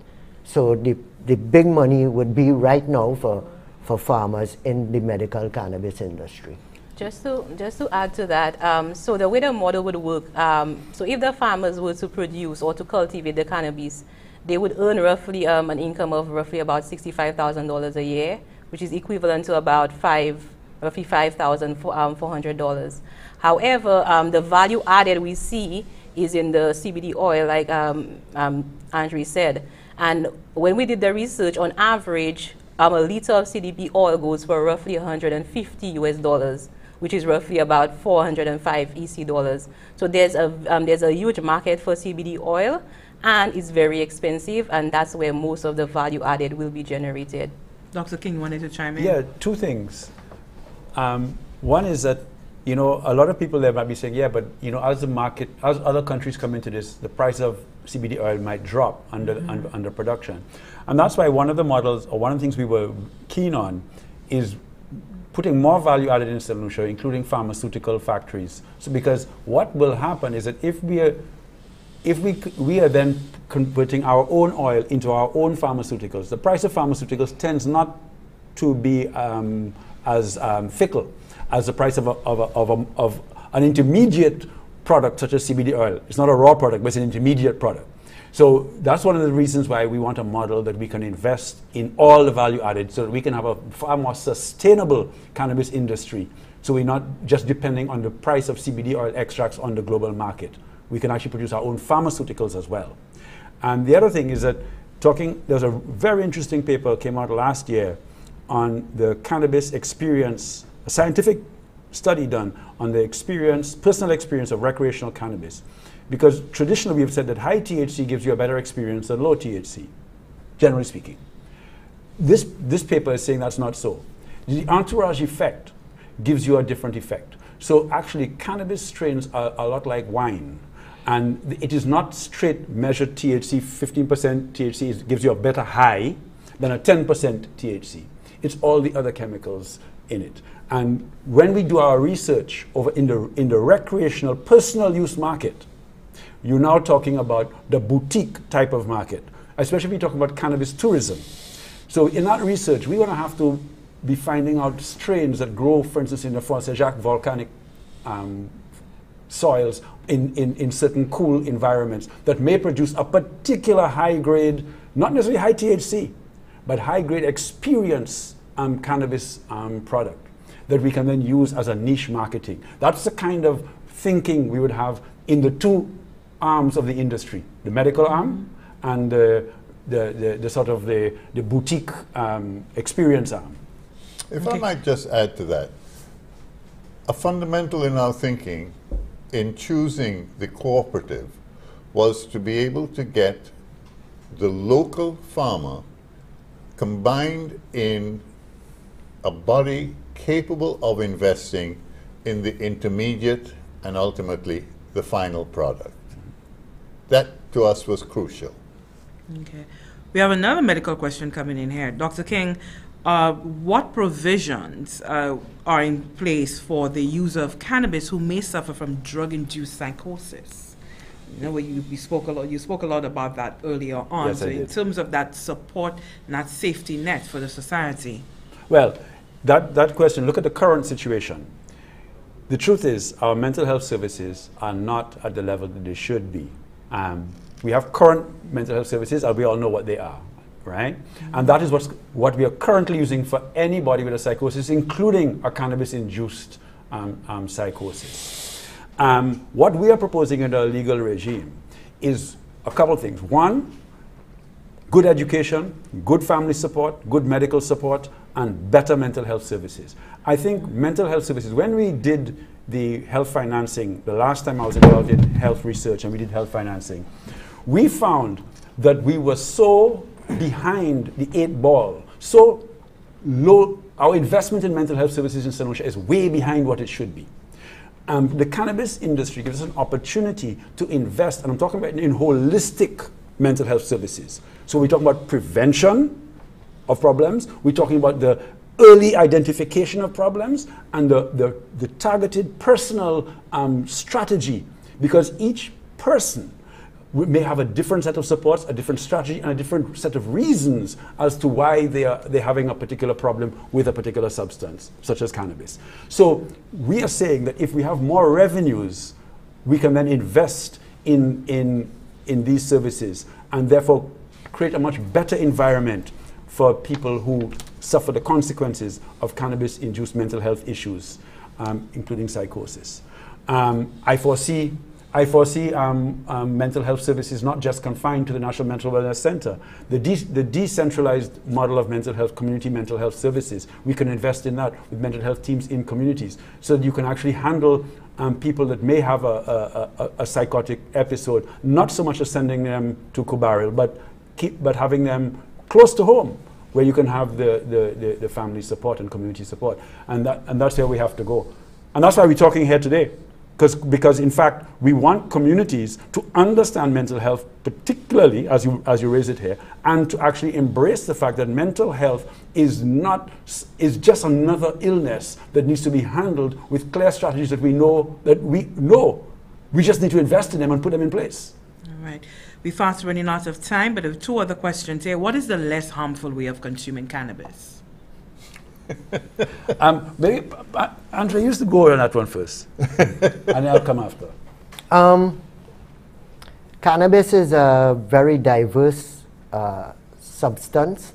So the, the big money would be right now for, for farmers in the medical cannabis industry. Just to, just to add to that, um, so the way the model would work, um, so if the farmers were to produce or to cultivate the cannabis, they would earn roughly um, an income of roughly about $65,000 a year, which is equivalent to about five, roughly $5,400. However, um, the value added we see is in the CBD oil, like um, um, Andre said. And when we did the research, on average, um, a liter of CBD oil goes for roughly 150 US dollars, which is roughly about 405 EC dollars. So there's a, um, there's a huge market for CBD oil, and it's very expensive, and that's where most of the value added will be generated. Dr. King wanted to chime in? Yeah, two things. Um, one is that you know a lot of people there might be saying, yeah, but you know as the market, as other countries come into this, the price of CBD oil might drop under under, under production, and that's why one of the models or one of the things we were keen on is putting more value added in St. Including pharmaceutical factories. So because what will happen is that if we are if we, we are then converting our own oil into our own pharmaceuticals, the price of pharmaceuticals tends not to be um, as um, fickle as the price of, a, of, a, of, a, of an intermediate product such as CBD oil. It's not a raw product, but it's an intermediate product. So that's one of the reasons why we want a model that we can invest in all the value added so that we can have a far more sustainable cannabis industry. So we're not just depending on the price of CBD oil extracts on the global market. We can actually produce our own pharmaceuticals as well. And the other thing is that talking, there's a very interesting paper came out last year on the cannabis experience, a scientific study done on the experience, personal experience of recreational cannabis. Because traditionally we've said that high THC gives you a better experience than low THC, generally speaking. This, this paper is saying that's not so. The entourage effect gives you a different effect. So actually, cannabis strains are a lot like wine. And it is not straight measured THC, 15% THC is, gives you a better high than a 10% THC. It's all the other chemicals in it. And when we do our research over in the, in the recreational personal use market, you're now talking about the boutique type of market, especially if you're talking about cannabis tourism. So in that research, we're going to have to be finding out strains that grow, for instance, in the Fond St. Jacques volcanic um, soils in, in, in certain cool environments that may produce a particular high grade, not necessarily high THC, but high grade experience um, cannabis um, product that we can then use as a niche marketing. That's the kind of thinking we would have in the two arms of the industry the medical arm and the, the, the, the sort of the, the boutique um, experience arm. If I might just add to that, a fundamental in our thinking in choosing the cooperative was to be able to get the local farmer combined in a body capable of investing in the intermediate and ultimately the final product. That to us was crucial. Okay. We have another medical question coming in here. Dr. King, uh, what provisions uh, are in place for the user of cannabis who may suffer from drug-induced psychosis? You know, you, you spoke a lot. You spoke a lot about that earlier on. Yes, so, I in did. terms of that support and that safety net for the society, Well, that, that question, look at the current situation. The truth is, our mental health services are not at the level that they should be. Um, we have current mental health services, and we all know what they are, right? And that is what's, what we are currently using for anybody with a psychosis, including a cannabis induced um, um, psychosis. Um, what we are proposing in our legal regime is a couple of things. One, good education, good family support, good medical support, and better mental health services. I think mental health services, when we did the health financing, the last time I was involved in health research and we did health financing, we found that we were so behind the eight ball, so low, our investment in mental health services in St. Is way behind what it should be. Um, the cannabis industry gives us an opportunity to invest, and I'm talking about in holistic mental health services. So we're talking about prevention of problems, we're talking about the early identification of problems, and the, the, the targeted personal um, strategy, because each person may have a different set of supports, a different strategy, and a different set of reasons as to why they are they're having a particular problem with a particular substance, such as cannabis. So we are saying that if we have more revenues, we can then invest in, in, in these services and therefore create a much better environment for people who suffer the consequences of cannabis induced mental health issues, um, including psychosis. Um, I foresee, I foresee um, um, mental health services not just confined to the National Mental Wellness Center. The, de- the decentralized model of mental health, community mental health services, we can invest in that with mental health teams in communities so that you can actually handle um, people that may have a, a, a, a psychotic episode, not so much as sending them to Kubaril, but, keep, but having them close to home where you can have the, the, the, the family support and community support. And, that, and that's where we have to go. And that's why we're talking here today. Because, because in fact, we want communities to understand mental health, particularly as you, as you raise it here, and to actually embrace the fact that mental health is not is just another illness that needs to be handled with clear strategies that we know that we know. We just need to invest in them and put them in place. all right. We're fast running out of time, but I have two other questions here. What is the less harmful way of consuming cannabis? <laughs> Um, maybe, uh, Andre, used to go on that one first, <laughs> and I'll come after. Um, cannabis is a very diverse uh, substance,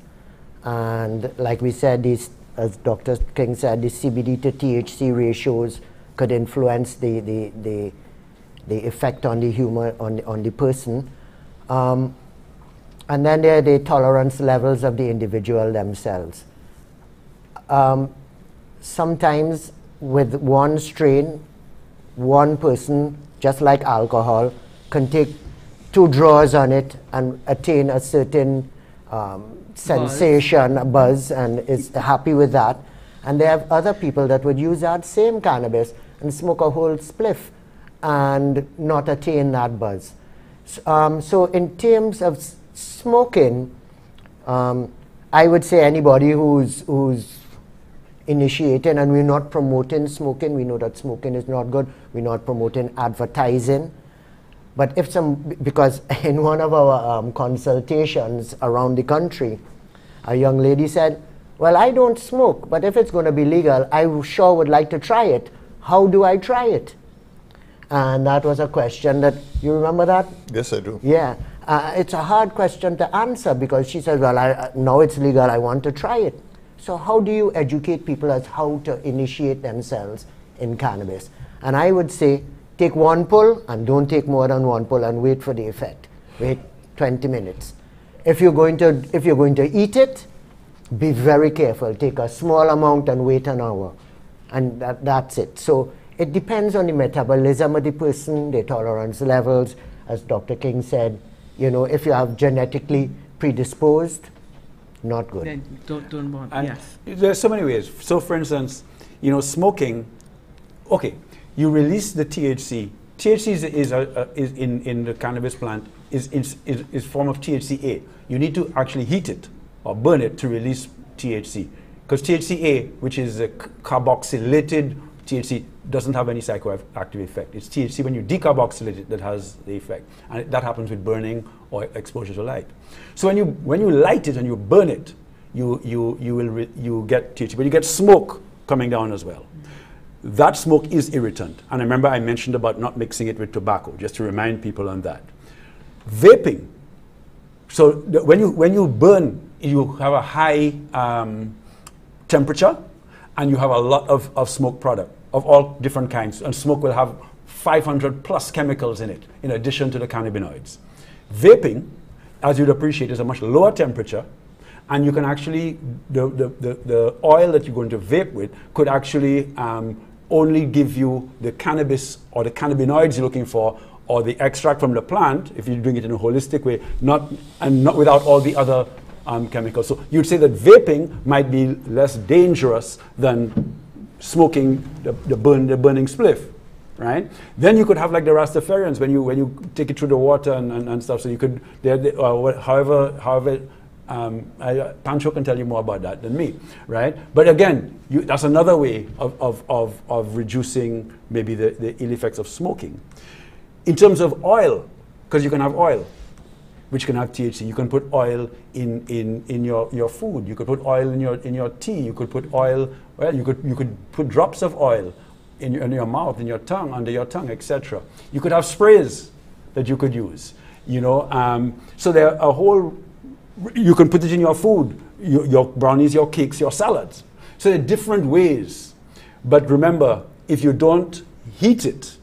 and like we said, these, as Dr. King said, the CBD to THC ratios could influence the, the, the, the effect on the human on, on the person. Um, and then there are the tolerance levels of the individual themselves. Um, sometimes with one strain, one person, just like alcohol, can take two draws on it and attain a certain um, sensation, a buzz, and is happy with that. And they have other people that would use that same cannabis and smoke a whole spliff and not attain that buzz. Um, so, in terms of smoking, um, I would say anybody who's who's initiating, and we're not promoting smoking. We know that smoking is not good. We're not promoting advertising. But if some, because <laughs> in one of our um, consultations around the country, a young lady said, Well, I don't smoke, but if it's going to be legal, I sure would like to try it. How do I try it? And that was a question that, you remember that? Yes, I do. Yeah, uh, it's a hard question to answer because she says, "Well, I, uh, now it's legal. I want to try it." So, how do you educate people as how to initiate themselves in cannabis? And I would say, take one pull and don't take more than one pull and wait for the effect. Wait 20 minutes. If you're going to, if you're going to eat it, be very careful. Take a small amount and wait an hour, and that, that's it. So it depends on the metabolism of the person, their tolerance levels. As Dr. King said, you know, if you have genetically predisposed, not good. Then don't, don't bother. And yes. there's so many ways. So, for instance, you know, smoking. Okay, you release the THC. THC is, is, a, a, is in, in the cannabis plant is is, is is form of THCA. You need to actually heat it or burn it to release THC. Because THCA, which is a carboxylated THC, doesn't have any psychoactive effect. It's THC when you decarboxylate it that has the effect. And that happens with burning or exposure to light. So when you, when you light it and you burn it, you, you, you will re- you get THC, but you get smoke coming down as well. That smoke is irritant. And I remember, I mentioned about not mixing it with tobacco, just to remind people on that. Vaping. So the, when, you, when you burn, you have a high um, temperature and you have a lot of, of smoke product of all different kinds. And smoke will have 500 plus chemicals in it, in addition to the cannabinoids. Vaping, as you'd appreciate, is a much lower temperature and you can actually the, the, the, the oil that you're going to vape with could actually um, only give you the cannabis or the cannabinoids you're looking for or the extract from the plant if you're doing it in a holistic way not and not without all the other um, chemicals so you'd say that vaping might be less dangerous than smoking the, the, burn, the burning spliff right? Then you could have like the Rastafarians when you when you take it through the water and, and, and stuff. So you could, they, they, or however however um, I, Pancho can tell you more about that than me, right? But again, you, that's another way of, of, of, of reducing maybe the, the ill effects of smoking. In terms of oil, because you can have oil, which can have THC. You can put oil in, in, in your, your food. You could put oil in your, in your tea. You could put oil, well, you could, you could put drops of oil in your, in your mouth, in your tongue, under your tongue, etc. You could have sprays that you could use, you know. Um, so there are a whole you can put it in your food, your, your, brownies, your cakes, your salads. So there are different ways. But remember, if you don't heat it,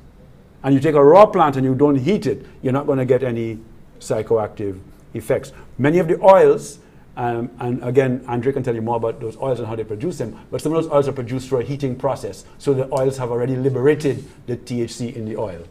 and you take a raw plant and you don't heat it, you're not going to get any psychoactive effects. Many of the oils, um, and again, Andre can tell you more about those oils and how they produce them, but some of those oils are produced through a heating process. So the oils have already liberated the THC in the oil.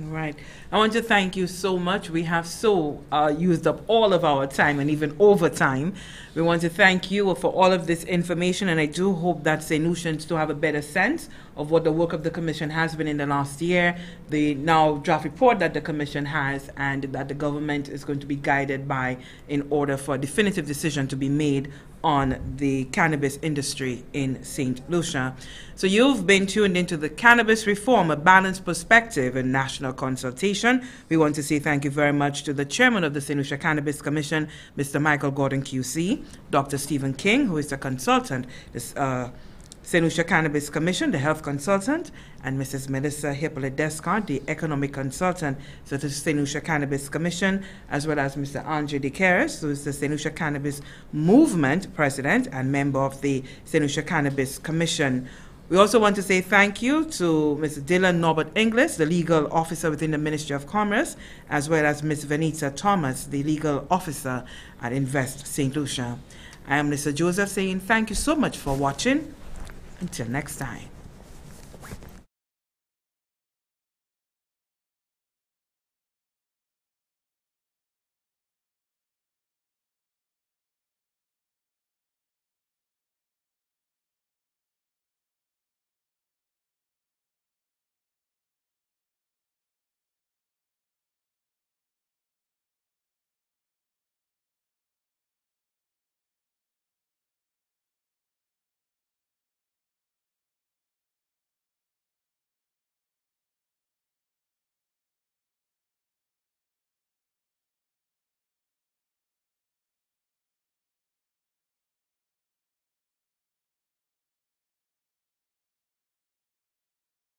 Right. I want to thank you so much. We have so uh, used up all of our time and even overtime. We want to thank you for all of this information, and I do hope that St. Lucians to have a better sense of what the work of the Commission has been in the last year, the now draft report that the Commission has, and that the government is going to be guided by in order for a definitive decision to be made on the cannabis industry in St. Lucia. So you've been tuned into the Cannabis Reform, a balanced perspective and national consultation. We want to say thank you very much to the chairman of the St. Lucia Cannabis Commission, Mr. Michael Gordon QC, Dr. Stephen King, who is the consultant, this, uh, St. Lucia Cannabis Commission, the health consultant, and Mrs. Melissa Hippolyte Descartes, the economic consultant to the St. Lucia Cannabis Commission, as well as Mr. Andre Decaires, who is the St. Lucia Cannabis Movement president and member of the St. Lucia Cannabis Commission. We also want to say thank you to Mr. Dylan Norbert Inglis, the legal officer within the Ministry of Commerce, as well as Ms. Venita Thomas, the legal officer at Invest St. Lucia. I am Mr. Joseph saying thank you so much for watching. Until next time.